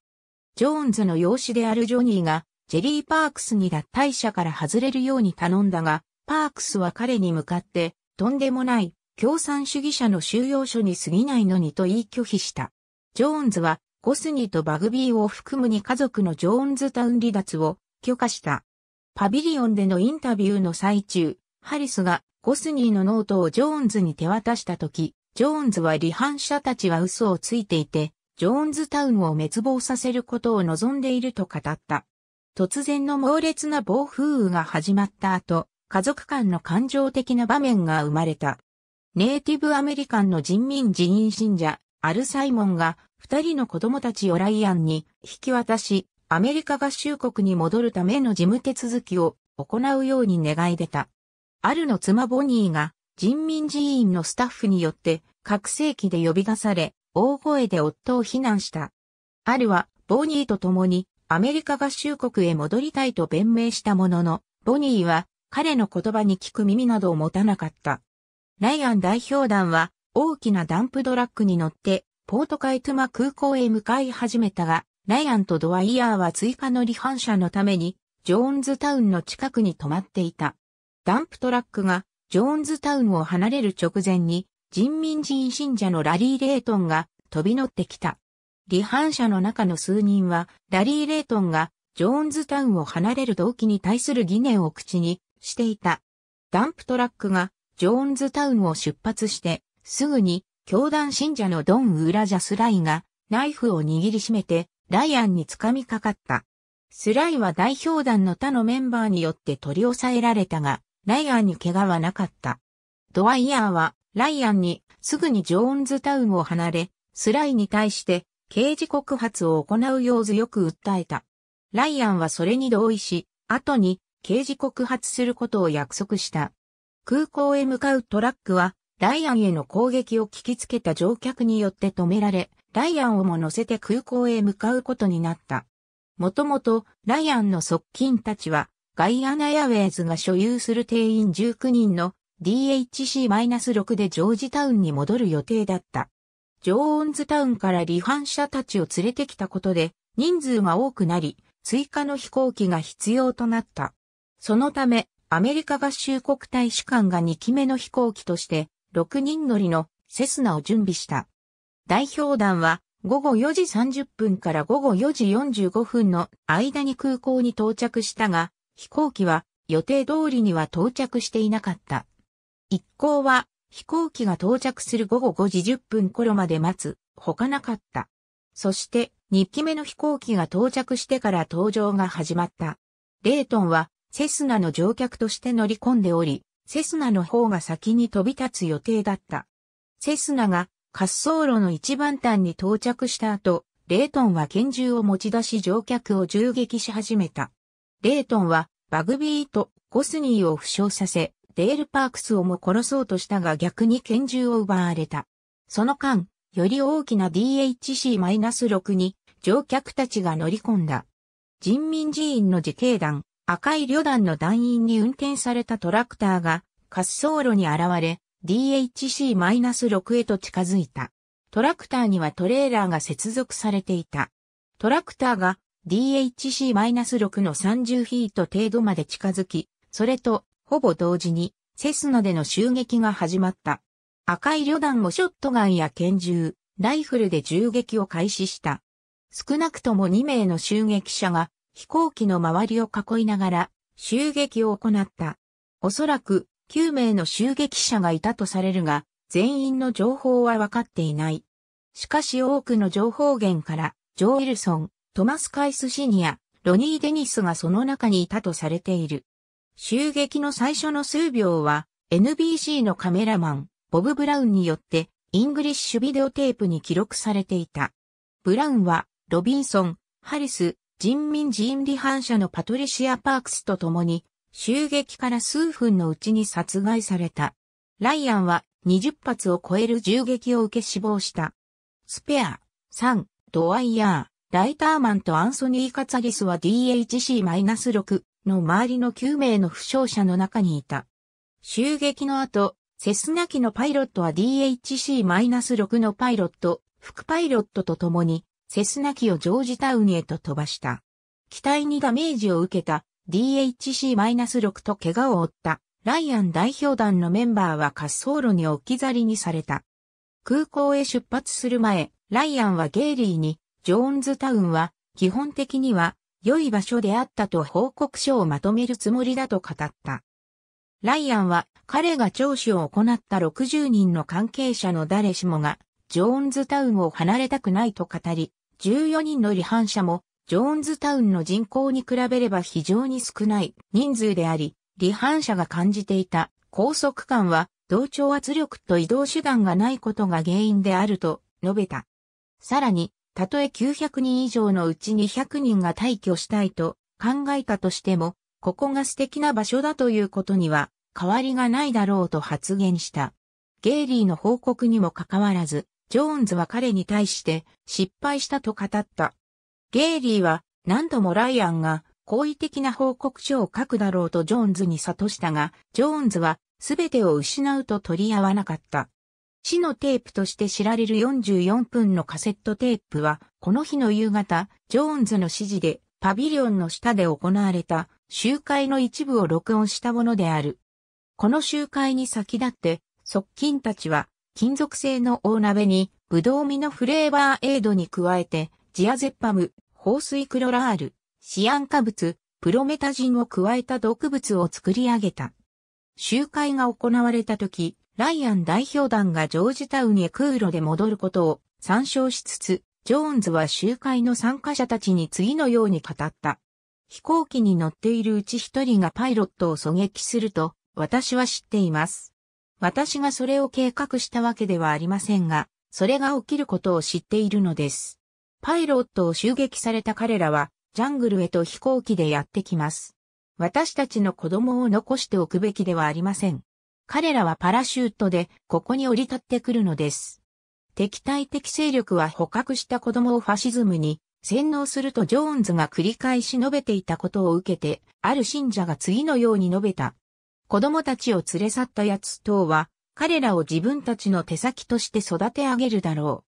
ジョーンズの養子であるジョニーが、ジェリー・パークスに脱退者から外れるように頼んだが、パークスは彼に向かって、とんでもない、共産主義者の収容所に過ぎないのにと言い拒否した。ジョーンズはゴスニーとバグビーを含む二家族のジョーンズタウン離脱を許可した。パビリオンでのインタビューの最中、ハリスがゴスニーのノートをジョーンズに手渡した時、ジョーンズは離反者たちは嘘をついていて、ジョーンズタウンを滅亡させることを望んでいると語った。突然の猛烈な暴風雨が始まった後、家族間の感情的な場面が生まれた。ネイティブアメリカンの人民自員信者、アルサイモンが二人の子供たちをライアンに引き渡し、アメリカ合衆国に戻るための事務手続きを行うように願い出た。アルの妻ボニーが人民寺院のスタッフによって覚醒器で呼び出され、大声で夫を非難した。アルはボニーと共にアメリカ合衆国へ戻りたいと弁明したものの、ボニーは彼の言葉に聞く耳などを持たなかった。ライアン代表団は大きなダンプドラッグに乗ってポートカイトゥマ空港へ向かい始めたが、ライアンとドワイヤーは追加の離反者のためにジョーンズタウンの近くに止まっていた。ダンプトラックがジョーンズタウンを離れる直前に人民人信者のラリー・レートンが飛び乗ってきた。離反者の中の数人はラリー・レートンがジョーンズタウンを離れる動機に対する疑念を口にしていた。ダンプトラックがジョーンズタウンを出発してすぐに教団信者のドン・ウラジャスライがナイフを握りしめてライアンに掴みかかった。スライは代表団の他のメンバーによって取り押さえられたが、ライアンに怪我はなかった。ドワイヤーは、ライアンにすぐにジョーンズタウンを離れ、スライに対して刑事告発を行うよう強く訴えた。ライアンはそれに同意し、後に刑事告発することを約束した。空港へ向かうトラックは、ライアンへの攻撃を聞きつけた乗客によって止められ、ライアンをも乗せて空港へ向かうことになった。もともと、ライアンの側近たちは、ガイアナヤウェイズが所有する定員19人の DHC-6 でジョージタウンに戻る予定だった。ジョーンズタウンから離反者たちを連れてきたことで、人数が多くなり、追加の飛行機が必要となった。そのため、アメリカ合衆国大使館が2機目の飛行機として、6人乗りのセスナを準備した。代表団は午後4時30分から午後4時45分の間に空港に到着したが、飛行機は予定通りには到着していなかった。一行は飛行機が到着する午後5時10分頃まで待つ、ほかなかった。そして2機目の飛行機が到着してから搭乗が始まった。レートンはセスナの乗客として乗り込んでおり、セスナの方が先に飛び立つ予定だった。セスナが滑走路の一番端に到着した後、レートンは拳銃を持ち出し乗客を銃撃し始めた。レートンはバグビーとゴスニーを負傷させ、デール・パークスをも殺そうとしたが逆に拳銃を奪われた。その間、より大きな DHC-6 に乗客たちが乗り込んだ。人民寺院の自警団、赤い旅団の団員に運転されたトラクターが滑走路に現れ、DHC-6 へと近づいた。トラクターにはトレーラーが接続されていた。トラクターが DHC-6 の30フィート程度まで近づき、それとほぼ同時にセスナでの襲撃が始まった。赤い旅団もショットガンや拳銃、ライフルで銃撃を開始した。少なくとも2名の襲撃者が飛行機の周りを囲いながら襲撃を行った。おそらく9名の襲撃者がいたとされるが、全員の情報は分かっていない。しかし多くの情報源から、ジョー・ウィルソン、トマス・カイス・シニア、ロニー・デニスがその中にいたとされている。襲撃の最初の数秒は、NBC のカメラマン、ボブ・ブラウンによって、イングリッシュビデオテープに記録されていた。ブラウンは、ロビンソン、ハリス、人民寺院離反者のパトリシア・パークスと共に、襲撃から数分のうちに殺害された。ライアンは20発を超える銃撃を受け死亡した。スペア、サン、ドワイヤー、ライターマンとアンソニー・カツァリスは DHC-6 の周りの9名の負傷者の中にいた。襲撃の後、セスナ機のパイロットは DHC-6 のパイロット、副パイロットと共に、セスナ機をジョージタウンへと飛ばした。機体にダメージを受けた DHC-6 と怪我を負ったライアン代表団のメンバーは滑走路に置き去りにされた。空港へ出発する前、ライアンはゲイリーに、ジョーンズタウンは基本的には良い場所であったと報告書をまとめるつもりだと語った。ライアンは彼が聴取を行った60人の関係者の誰しもがジョーンズタウンを離れたくないと語り、14人の離反者も、ジョーンズタウンの人口に比べれば非常に少ない人数であり、離反者が感じていた高速感は、同調圧力と移動手段がないことが原因であると述べた。さらに、たとえ900人以上のうち200人が退去したいと考えたとしても、ここが素敵な場所だということには変わりがないだろうと発言した。ゲイリーの報告にもかかわらず、ジョーンズは彼に対して失敗したと語った。ゲイリーは何度もライアンが好意的な報告書を書くだろうとジョーンズに諭したが、ジョーンズは全てを失うと取り合わなかった。死のテープとして知られる44分のカセットテープは、この日の夕方、ジョーンズの指示でパビリオンの下で行われた集会の一部を録音したものである。この集会に先立って、側近たちは、金属製の大鍋に、ブドウ味のフレーバーエイドに加えて、ジアゼッパム、放水クロラール、シアン化物、プロメタジンを加えた毒物を作り上げた。集会が行われた時、ライアン代表団がジョージタウンへ空路で戻ることを参照しつつ、ジョーンズは集会の参加者たちに次のように語った。飛行機に乗っているうち一人がパイロットを狙撃すると、私は知っています。私がそれを計画したわけではありませんが、それが起きることを知っているのです。パイロットを襲撃された彼らは、ジャングルへと飛行機でやってきます。私たちの子供を残しておくべきではありません。彼らはパラシュートでここに降り立ってくるのです。敵対的勢力は捕獲した子供をファシズムに洗脳するとジョーンズが繰り返し述べていたことを受けて、ある信者が次のように述べた。子供たちを連れ去った奴等は、彼らを自分たちの手先として育て上げるだろう。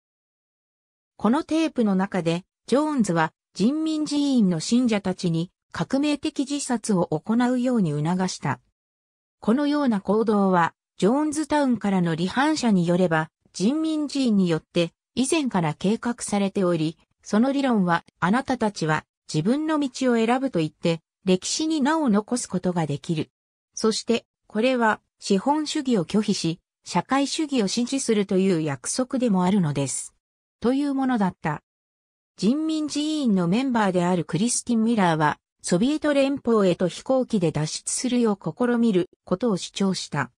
このテープの中で、ジョーンズは人民寺院の信者たちに革命的自殺を行うように促した。このような行動は、ジョーンズタウンからの離反者によれば、人民寺院によって以前から計画されており、その理論は、あなたたちは自分の道を選ぶと言って、歴史に名を残すことができる。そして、これは資本主義を拒否し、社会主義を支持するという約束でもあるのです。というものだった。人民寺院のメンバーであるクリスティン・ミラーは、ソビエト連邦へと飛行機で脱出するよう試みることを主張した。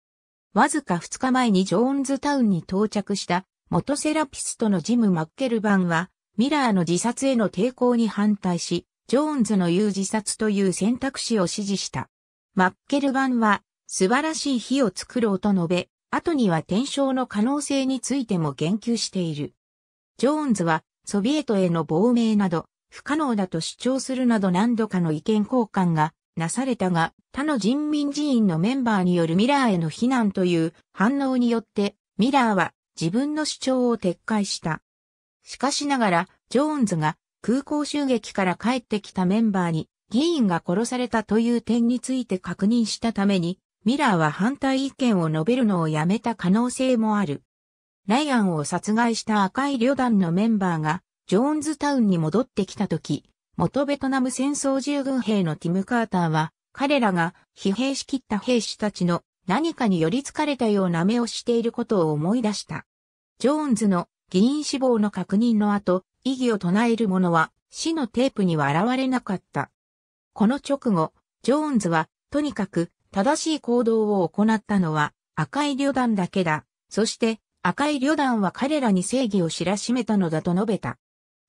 わずか2日前にジョーンズタウンに到着した元セラピストのジム・マッケルバンは、ミラーの自殺への抵抗に反対し、ジョーンズの言う自殺という選択肢を支持した。マッケル版は素晴らしい火を作ろうと述べ、後には転生の可能性についても言及している。ジョーンズはソビエトへの亡命など不可能だと主張するなど何度かの意見交換がなされたが、他の人民寺院のメンバーによるミラーへの非難という反応によって、ミラーは自分の主張を撤回した。しかしながら、ジョーンズが空港襲撃から帰ってきたメンバーに議員が殺されたという点について確認したために、ミラーは反対意見を述べるのをやめた可能性もある。ライアンを殺害した赤い旅団のメンバーが、ジョーンズタウンに戻ってきた時、元ベトナム戦争従軍兵のティム・カーターは、彼らが疲弊しきった兵士たちの何かに寄りつかれたような目をしていることを思い出した。ジョーンズの議員死亡の確認の後、意義を唱える者は死のテープには現れなかった。この直後、ジョーンズは、とにかく、正しい行動を行ったのは、赤い旅団だけだ。そして、赤い旅団は彼らに正義を知らしめたのだと述べた。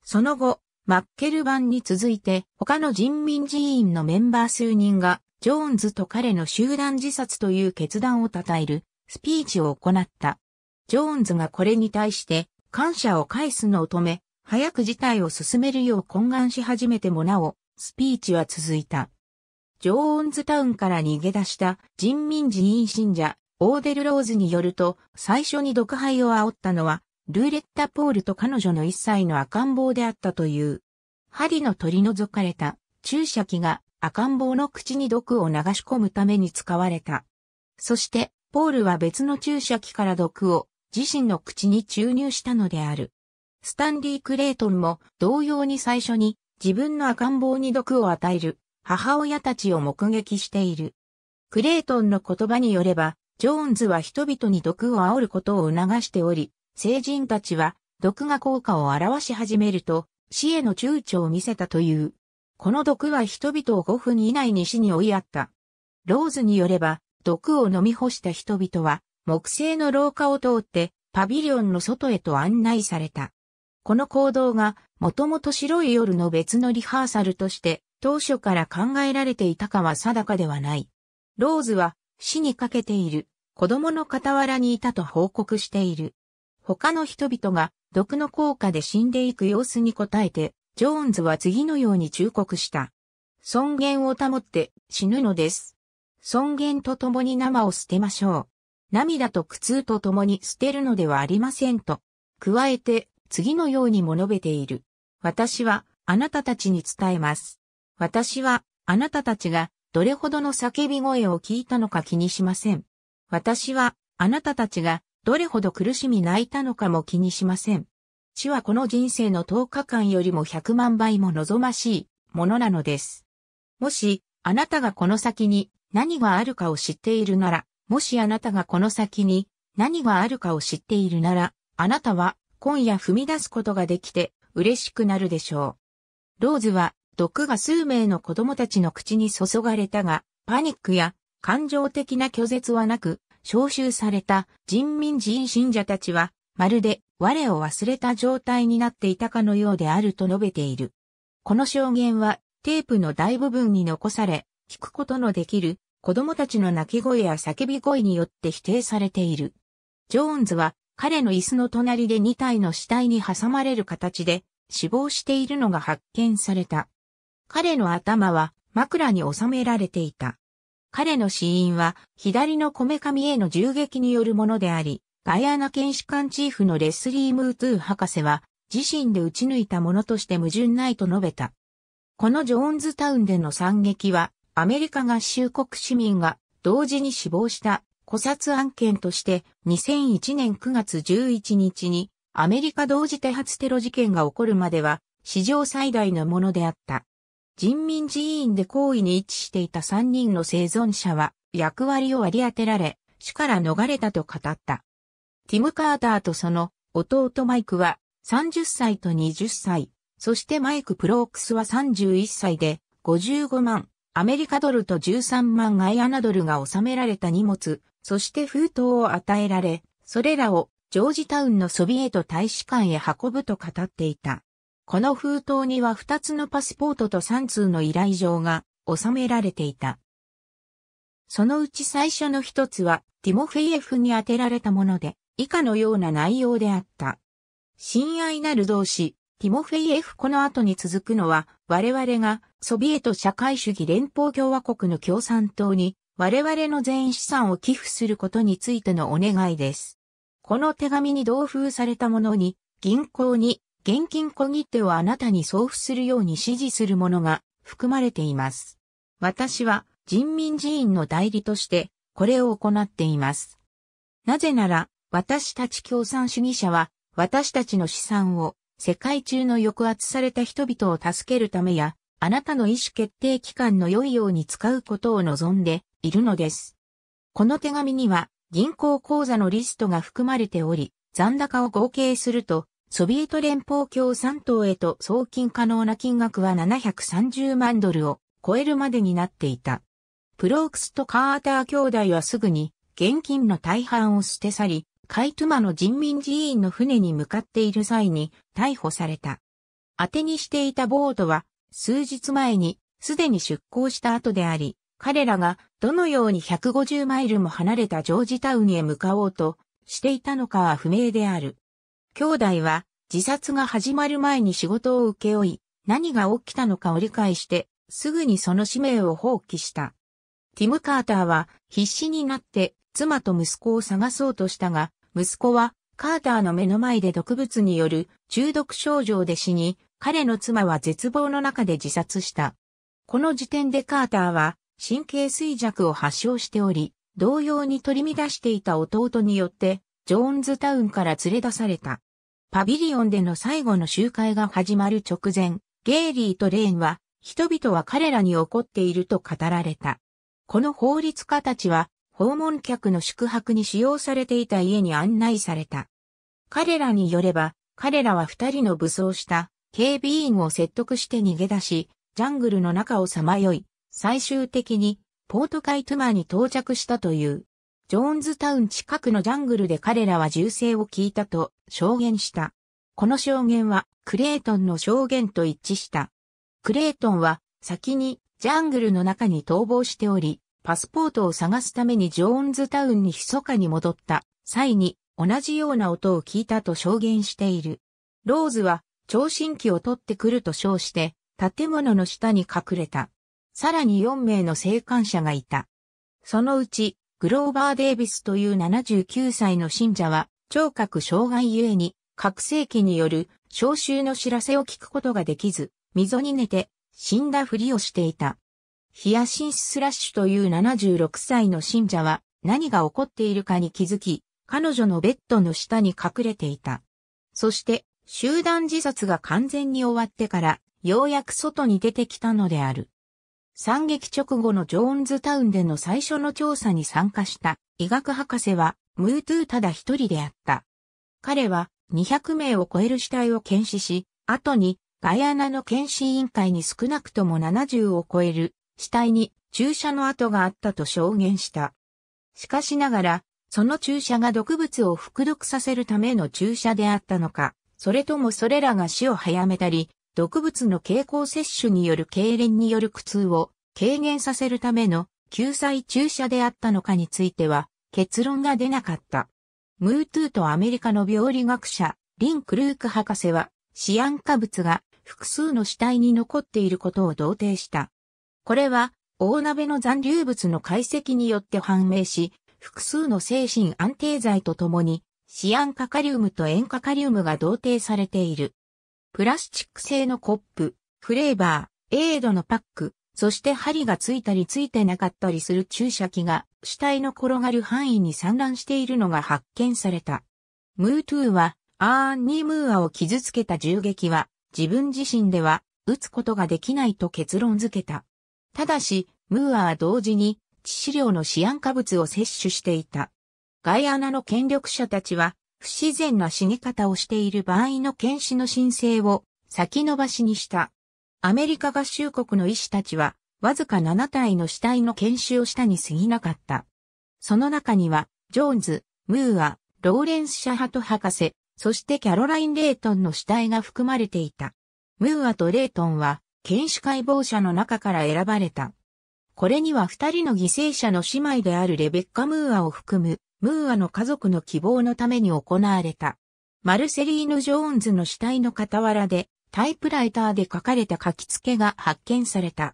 その後、マッケル版に続いて、他の人民寺院のメンバー数人が、ジョーンズと彼の集団自殺という決断を称える、スピーチを行った。ジョーンズがこれに対して、感謝を返すのを止め、早く事態を進めるよう懇願し始めてもなお、スピーチは続いた。ジョーンズタウンから逃げ出した人民寺院信者、オーデルローズによると、最初に毒灰を煽ったのは、ルーレッタ・ポールと彼女の一歳の赤ん坊であったという。針の取り除かれた注射器が赤ん坊の口に毒を流し込むために使われた。そして、ポールは別の注射器から毒を自身の口に注入したのである。スタンリー・クレイトンも同様に最初に自分の赤ん坊に毒を与える母親たちを目撃している。クレイトンの言葉によれば、ジョーンズは人々に毒を煽ることを促しており、成人たちは毒が効果を表し始めると死への躊躇を見せたという。この毒は人々を5分以内に死に追いやった。ローズによれば、毒を飲み干した人々は、木製の廊下を通ってパビリオンの外へと案内された。この行動が、もともと白い夜の別のリハーサルとして、当初から考えられていたかは定かではない。ローズは、死にかけている、子供の傍らにいたと報告している。他の人々が、毒の効果で死んでいく様子に応えて、ジョーンズは次のように忠告した。尊厳を保って死ぬのです。尊厳と共に生を捨てましょう。涙と苦痛と共に捨てるのではありませんと。加えて次のようにも述べている。私はあなたたちに伝えます。私はあなたたちがどれほどの叫び声を聞いたのか気にしません。私はあなたたちがどれほど苦しみ泣いたのかも気にしません。死はこの人生の10日間よりも100万倍も望ましいものなのです。もし、あなたがこの先に何があるかを知っているなら、もしあなたがこの先に何があるかを知っているなら、あなたは今夜踏み出すことができて嬉しくなるでしょう。ローズは毒が数名の子供たちの口に注がれたが、パニックや感情的な拒絶はなく、召集された人民人信者たちは、まるで我を忘れた状態になっていたかのようであると述べている。この証言はテープの大部分に残され、聞くことのできる子供たちの泣き声や叫び声によって否定されている。ジョーンズは彼の椅子の隣で2体の死体に挟まれる形で死亡しているのが発見された。彼の頭は枕に収められていた。彼の死因は左のこめかみへの銃撃によるものであり、ガイアナ検視官チーフのレスリー・ムートゥー博士は、自身で撃ち抜いたものとして矛盾ないと述べた。このジョーンズタウンでの惨劇は、アメリカ合衆国市民が同時に死亡した古殺案件として2001年9月11日にアメリカ同時多発テロ事件が起こるまでは史上最大のものであった。人民寺院で行為に一致していた3人の生存者は役割を割り当てられ死から逃れたと語った。ティム・カーターとその弟マイクは30歳と20歳、そしてマイク・プロークスは31歳で55万アメリカドルと13万ガイアナドルが収められた荷物、そして封筒を与えられ、それらをジョージタウンのソビエト大使館へ運ぶと語っていた。この封筒には2つのパスポートと3通の依頼状が収められていた。そのうち最初の一つはティモフェイエフに宛てられたもので、以下のような内容であった。親愛なる同志、ティモフェイエフこの後に続くのは、我々がソビエト社会主義連邦共和国の共産党に我々の全資産を寄付することについてのお願いです。この手紙に同封されたものに、銀行に現金小切手をあなたに送付するように指示するものが含まれています。私は人民寺院の代理としてこれを行っています。なぜなら私たち共産主義者は、私たちの資産を世界中の抑圧された人々を助けるためや、あなたの意思決定機関の良いように使うことを望んでいるのです。この手紙には銀行口座のリストが含まれており、残高を合計すると、ソビエト連邦共産党へと送金可能な金額は730万ドルを超えるまでになっていた。プロークスとカーター兄弟はすぐに現金の大半を捨て去り、カイトゥマの人民寺院の船に向かっている際に逮捕された。当てにしていたボートは数日前にすでに出港した後であり、彼らがどのように150マイルも離れたジョージタウンへ向かおうとしていたのかは不明である。兄弟は自殺が始まる前に仕事を請け負い、何が起きたのかを理解して、すぐにその使命を放棄した。ティム・カーターは必死になって妻と息子を探そうとしたが、息子はカーターの目の前で毒物による中毒症状で死に、彼の妻は絶望の中で自殺した。この時点でカーターは神経衰弱を発症しており、同様に取り乱していた弟によって、ジョーンズタウンから連れ出された。パビリオンでの最後の集会が始まる直前、ゲイリーとレーンは、人々は彼らに怒っていると語られた。この法律家たちは、訪問客の宿泊に使用されていた家に案内された。彼らによれば、彼らは二人の武装した警備員を説得して逃げ出し、ジャングルの中をさまよい、最終的にポートカイトゥマに到着したという。ジョーンズタウン近くのジャングルで彼らは銃声を聞いたと証言した。この証言はクレイトンの証言と一致した。クレイトンは先にジャングルの中に逃亡しており、パスポートを探すためにジョーンズタウンに密かに戻った際に同じような音を聞いたと証言している。ローズは聴診器を取ってくると称して建物の下に隠れた。さらに4名の生還者がいた。そのうちグローバー・デイビスという79歳の信者は聴覚障害ゆえに覚醒器による召集の知らせを聞くことができず、溝に寝て死んだふりをしていた。ヒアシンス・スラッシュという76歳の信者は何が起こっているかに気づき、彼女のベッドの下に隠れていた。そして集団自殺が完全に終わってからようやく外に出てきたのである。惨劇直後のジョーンズタウンでの最初の調査に参加した医学博士はムートゥーただ一人であった。彼は200名を超える死体を検視し、後にガイアナの検視委員会に少なくとも70を超える死体に注射の跡があったと証言した。しかしながら、その注射が毒物を服毒させるための注射であったのか、それともそれらが死を早めたり、毒物の経口摂取による痙攣による苦痛を軽減させるための救済注射であったのかについては結論が出なかった。ムートゥーとアメリカの病理学者、リン・クルーク博士は、シアン化物が複数の死体に残っていることを同定した。これは、大鍋の残留物の解析によって判明し、複数の精神安定剤とともに、シアンカカリウムと塩化カリウムが同定されている。プラスチック製のコップ、フレーバー、エイドのパック、そして針がついたりついてなかったりする注射器が死体の転がる範囲に散乱しているのが発見された。ムートゥーはアーンニ・ムーアを傷つけた銃撃は自分自身では撃つことができないと結論付けた。ただし、ムーアは同時に致死量のシアン化物を摂取していた。ガイアナの権力者たちは不自然な死に方をしている場合の検視の申請を先延ばしにした。アメリカ合衆国の医師たちは、わずか7体の死体の検視をしたに過ぎなかった。その中には、ジョーンズ、ムーア、ローレンス・シャハト博士、そしてキャロライン・レートンの死体が含まれていた。ムーアとレートンは、検視解剖者の中から選ばれた。これには二人の犠牲者の姉妹であるレベッカ・ムーアを含む、ムーアの家族の希望のために行われた。マルセリーヌ・ジョーンズの死体の傍らで、タイプライターで書かれた書き付けが発見された。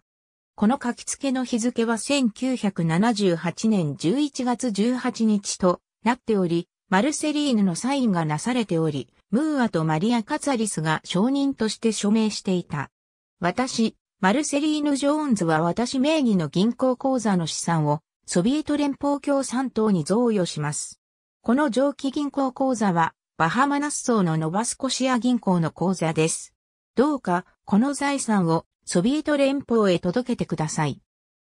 この書き付けの日付は1978年11月18日となっており、マルセリーヌのサインがなされており、ムーアとマリア・カツァリスが証人として署名していた。私、マルセリーヌ・ジョーンズは私名義の銀行口座の資産をソビエト連邦共産党に贈与します。この上記銀行口座はバハマナス層のノバスコシア銀行の口座です。どうか、この財産をソビエト連邦へ届けてください。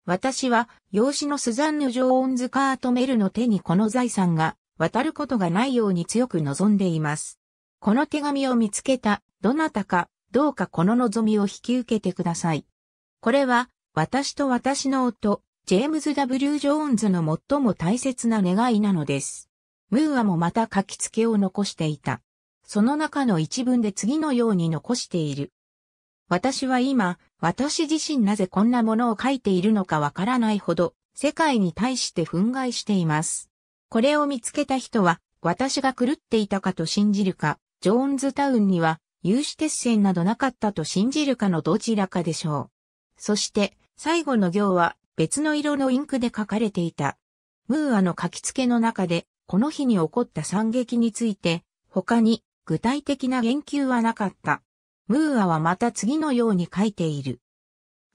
私は、養子のスザンヌ・ジョーンズ・カートメルの手にこの財産が渡ることがないように強く望んでいます。この手紙を見つけた、どなたか、どうかこの望みを引き受けてください。これは、私と私の夫、ジェームズ・ W・ ジョーンズの最も大切な願いなのです。ムーアもまた書き付けを残していた。その中の一文で次のように残している。私は今、私自身なぜこんなものを書いているのかわからないほど、世界に対して憤慨しています。これを見つけた人は、私が狂っていたかと信じるか、ジョーンズタウンには、有刺鉄線などなかったと信じるかのどちらかでしょう。そして、最後の行は、別の色のインクで書かれていた。ムーアの書き付けの中で、この日に起こった惨劇について、他に具体的な言及はなかった。ムーアはまた次のように書いている。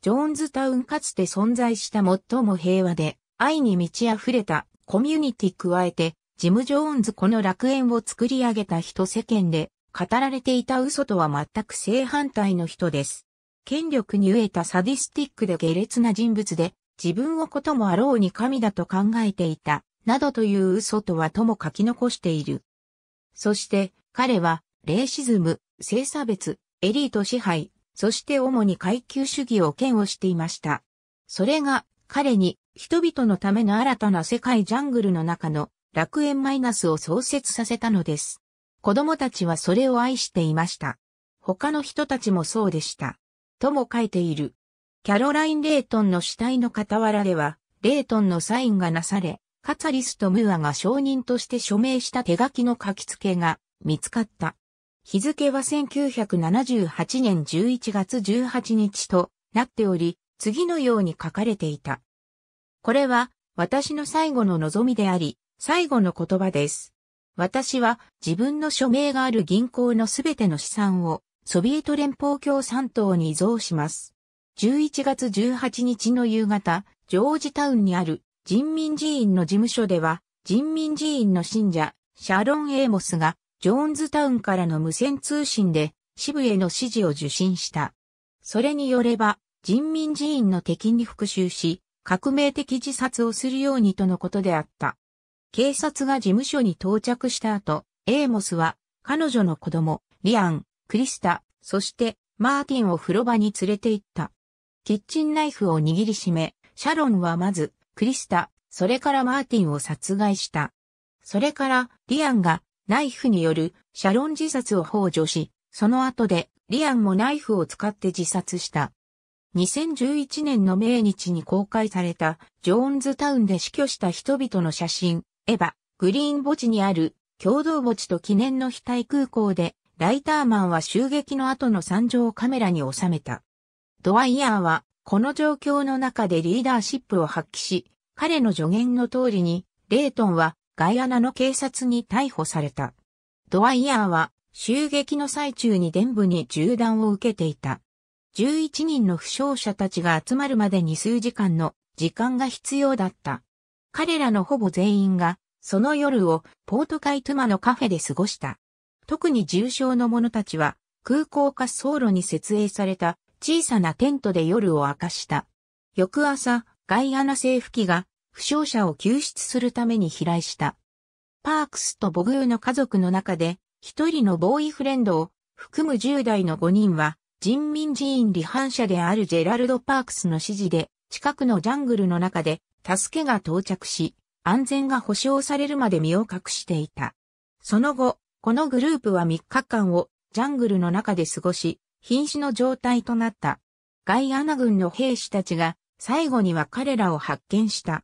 ジョーンズタウンかつて存在した最も平和で愛に満ち溢れたコミュニティ加えてジム・ジョーンズこの楽園を作り上げた人世間で語られていた嘘とは全く正反対の人です。権力に飢えたサディスティックで下劣な人物で自分をこともあろうに神だと考えていたなどという嘘とはとも書き残している。そして彼は、レーシズム、性差別、エリート支配、そして主に階級主義を嫌悪していました。それが、彼に、人々のための新たな世界ジャングルの中の楽園マイナスを創設させたのです。子供たちはそれを愛していました。他の人たちもそうでした。とも書いている。キャロライン・レートンの死体の傍らでは、レートンのサインがなされ、カツァリスとムーアが証人として署名した手書きの書き付けが見つかった。日付は1978年11月18日となっており、次のように書かれていた。これは私の最後の望みであり、最後の言葉です。私は自分の署名がある銀行のすべての資産をソビエト連邦共産党に移贈します。11月18日の夕方、ジョージタウンにある人民寺院の事務所では、人民寺院の信者、シャロン・エーモスが、ジョーンズタウンからの無線通信で、支部への指示を受信した。それによれば、人民寺院の敵に復讐し、革命的自殺をするようにとのことであった。警察が事務所に到着した後、エーモスは彼女の子供、リアン、クリスタ、そしてマーティンを風呂場に連れて行った。キッチンナイフを握りしめ、シャロンはまず、クリスタ、それからマーティンを殺害した。それから、リアンがナイフによるシャロン自殺を幇助し、その後で、リアンもナイフを使って自殺した。2011年の命日に公開された、ジョーンズタウンで死去した人々の写真、エヴァ、グリーン墓地にある共同墓地と記念の非対空港で、ライターマンは襲撃の後の惨状をカメラに収めた。ドワイヤーは、この状況の中でリーダーシップを発揮し、彼の助言の通りに、レートンはガイアナの警察に逮捕された。ドワイヤーは、襲撃の最中に伝部に銃弾を受けていた。11人の負傷者たちが集まるまでに数時間の時間が必要だった。彼らのほぼ全員が、その夜をポートカイトゥマのカフェで過ごした。特に重傷の者たちは、空港滑走路に設営された小さなテントで夜を明かした。翌朝、ガイアナ政府機が負傷者を救出するために飛来した。パークスとボグーの家族の中で、一人のボーイフレンドを含む10代の5人は、人民寺院離反者であるジェラルド・パークスの指示で、近くのジャングルの中で助けが到着し、安全が保障されるまで身を隠していた。その後、このグループは3日間をジャングルの中で過ごし、瀕死の状態となった。ガイアナ軍の兵士たちが最後には彼らを発見した。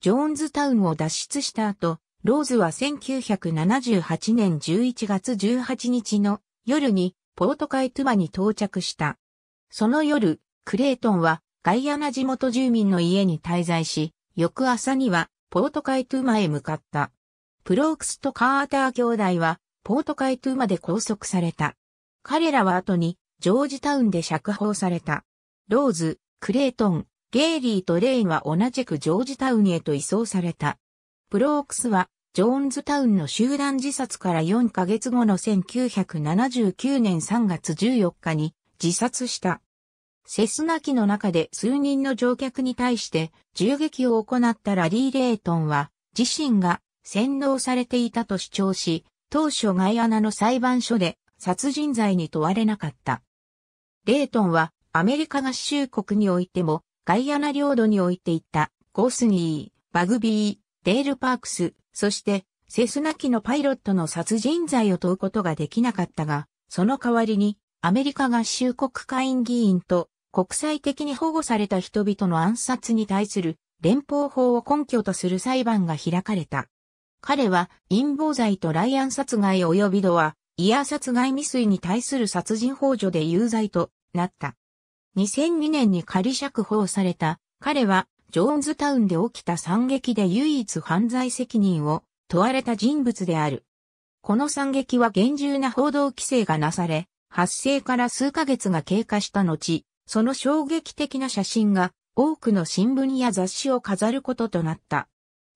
ジョーンズタウンを脱出した後、ローズは1978年11月18日の夜にポートカイトゥバに到着した。その夜、クレイトンはガイアナ地元住民の家に滞在し、翌朝にはポートカイトゥマへ向かった。プロークスとカーター兄弟はポートカイトゥマで拘束された。彼らは後にジョージタウンで釈放された。ローズ、クレイトン、ゲイリーとレインは同じくジョージタウンへと移送された。プロークスはジョーンズタウンの集団自殺から4ヶ月後の1979年3月14日に自殺した。セスナ機の中で数人の乗客に対して銃撃を行ったラリー・レートンは自身が洗脳されていたと主張し、当初ガイアナの裁判所で殺人罪に問われなかった。レートンはアメリカ合衆国においてもガイアナ領土においていたゴスニー、バグビー、デール・パークス、そしてセスナ機のパイロットの殺人罪を問うことができなかったが、その代わりにアメリカ合衆国会員議員と国際的に保護された人々の暗殺に対する連邦法を根拠とする裁判が開かれた。彼は陰謀罪とライアン殺害及びドア、イヤー殺害未遂に対する殺人幇助で有罪となった。2002年に仮釈放された彼はジョーンズタウンで起きた惨劇で唯一犯罪責任を問われた人物である。この惨劇は厳重な報道規制がなされ、発生から数ヶ月が経過した後、その衝撃的な写真が多くの新聞や雑誌を飾ることとなった。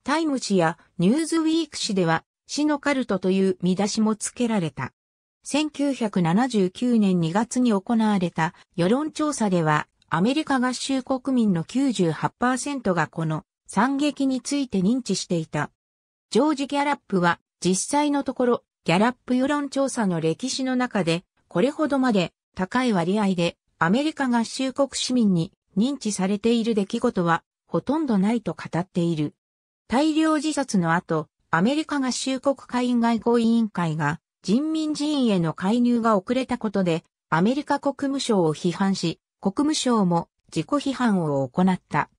タイム誌やニューズウィーク誌では死のカルトという見出しも付けられた。1979年2月に行われた世論調査ではアメリカ合衆国民の98%がこの惨劇について認知していた。ジョージ・ギャラップは実際のところギャラップ世論調査の歴史の中で、これほどまで高い割合でアメリカ合衆国市民に認知されている出来事はほとんどないと語っている。大量自殺の後、アメリカ合衆国会員外交委員会が人民人員への介入が遅れたことで、アメリカ国務省を批判し、国務省も自己批判を行った。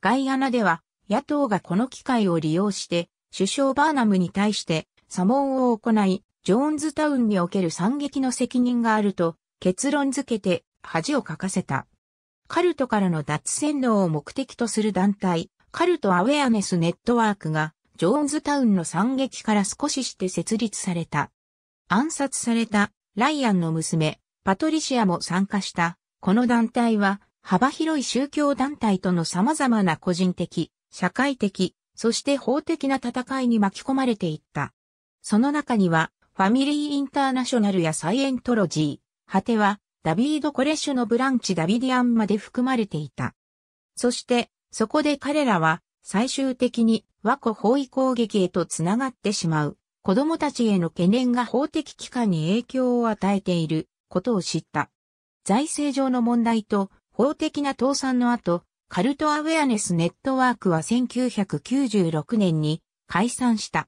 ガイアナでは野党がこの機会を利用して首相バーナムに対して査問を行い、ジョーンズタウンにおける惨劇の責任があると結論付けて恥をかかせた。カルトからの脱洗脳を目的とする団体、カルトアウェアネスネットワークがジョーンズタウンの惨劇から少しして設立された。暗殺されたライアンの娘、パトリシアも参加した。この団体は幅広い宗教団体との様々な個人的、社会的、そして法的な戦いに巻き込まれていった。その中には、ファミリーインターナショナルやサイエントロジー、果ては、ダビード・コレッシュのブランチ・ダビディアンまで含まれていた。そして、そこで彼らは、最終的に和古包囲攻撃へとつながってしまう。子供たちへの懸念が法的機関に影響を与えていることを知った。財政上の問題と法的な倒産の後、カルトアウェアネスネットワークは1996年に解散した。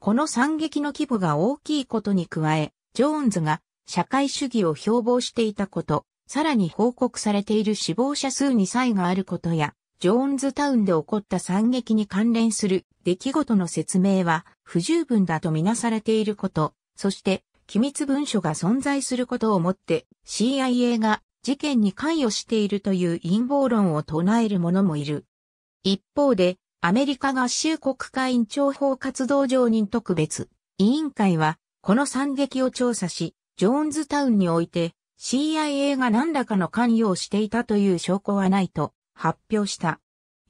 この惨劇の規模が大きいことに加え、ジョーンズが社会主義を標榜していたこと、さらに報告されている死亡者数に差異があることや、ジョーンズタウンで起こった惨劇に関連する出来事の説明は不十分だとみなされていること、そして機密文書が存在することをもって CIA が事件に関与しているという陰謀論を唱える者もいる。一方で、アメリカ合衆国会員諜報活動常任特別委員会は、この惨劇を調査し、ジョーンズタウンにおいて CIA が何らかの関与をしていたという証拠はないと発表した。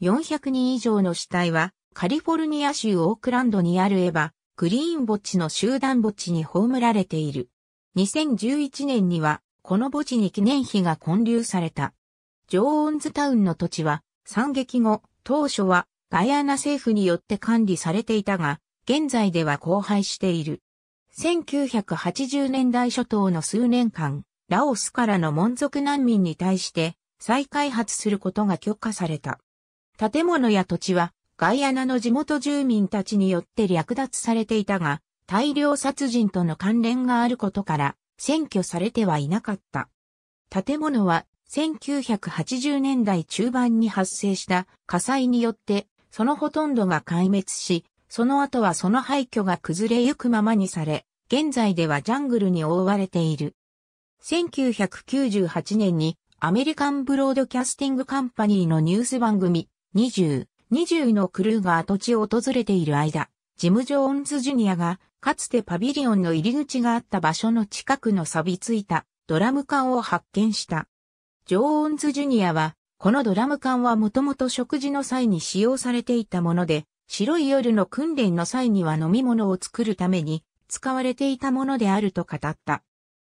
400人以上の死体はカリフォルニア州オークランドにあるエヴァ、グリーン墓地の集団墓地に葬られている。2011年にはこの墓地に記念碑が建立された。ジョーンズタウンの土地は、惨劇後、当初はガイアナ政府によって管理されていたが、現在では荒廃している。1980年代初頭の数年間、ラオスからの門族難民に対して再開発することが許可された。建物や土地はガイアナの地元住民たちによって略奪されていたが、大量殺人との関連があることから占拠されてはいなかった。建物は1980年代中盤に発生した火災によってそのほとんどが壊滅し、その後はその廃墟が崩れゆくままにされ、現在ではジャングルに覆われている。1998年にアメリカンブロードキャスティングカンパニーのニュース番組20、20のクルーが土地を訪れている間、ジム・ジョーンズ・ジュニアがかつてパビリオンの入り口があった場所の近くの錆びついたドラム缶を発見した。ジョーンズ・ジュニアは、このドラム缶はもともと食事の際に使用されていたもので、白い夜の訓練の際には飲み物を作るために使われていたものであると語った。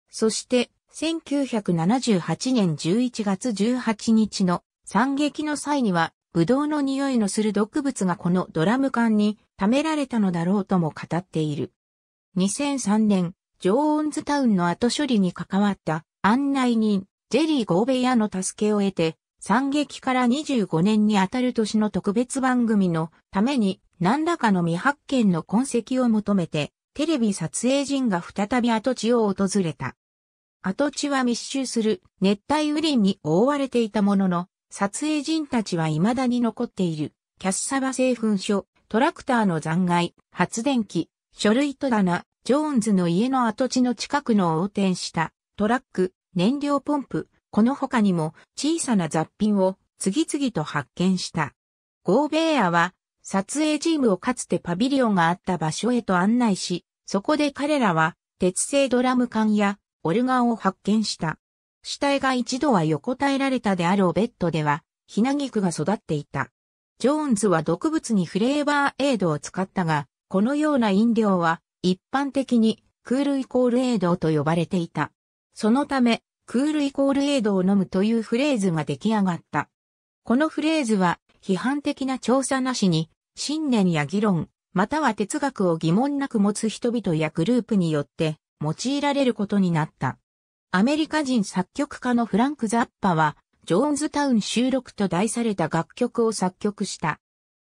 そして、1978年11月18日の惨劇の際には、ブドウの匂いのする毒物がこのドラム缶に貯められたのだろうとも語っている。2003年、ジョーンズタウンの後処理に関わった案内人、ジェリー・ゴーベイヤの助けを得て、惨劇から25年にあたる年の特別番組のために何らかの未発見の痕跡を求めて、テレビ撮影人が再び跡地を訪れた。跡地は密集する熱帯雨林に覆われていたものの、撮影人たちは未だに残っている、キャッサバ製粉所、トラクターの残骸、発電機、書類戸棚、ジョーンズの家の跡地の近くの横転したトラック、燃料ポンプ、この他にも小さな雑品を次々と発見した。ゴーベーアは撮影チームをかつてパビリオンがあった場所へと案内し、そこで彼らは鉄製ドラム缶やオルガンを発見した。死体が一度は横たえられたであろうベッドでは、ひな菊が育っていた。ジョーンズは毒物にフレーバーエイドを使ったが、このような飲料は一般的にクールイコールエイドと呼ばれていた。そのため、クールイコールエイドを飲むというフレーズが出来上がった。このフレーズは批判的な調査なしに信念や議論、または哲学を疑問なく持つ人々やグループによって用いられることになった。アメリカ人作曲家のフランク・ザッパは、ジョーンズタウン収録と題された楽曲を作曲した。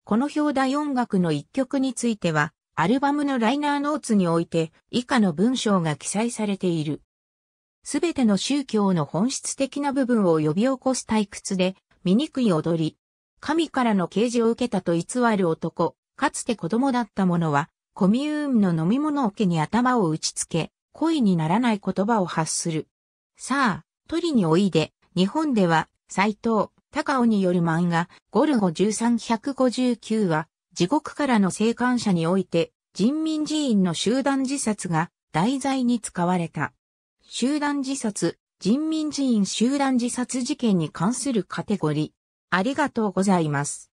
この表題音楽の一曲については、アルバムのライナーノーツにおいて以下の文章が記載されている。すべての宗教の本質的な部分を呼び起こす退屈で、醜い踊り。神からの啓示を受けたと偽る男、かつて子供だった者は、コミューンの飲み物桶に頭を打ちつけ、恋にならない言葉を発する。さあ、取りにおいで、日本では、斎藤、高尾による漫画、ゴルゴ13159は、地獄からの生還者において、人民寺院の集団自殺が題材に使われた。集団自殺、人民寺院集団自殺事件に関するカテゴリー。ありがとうございます。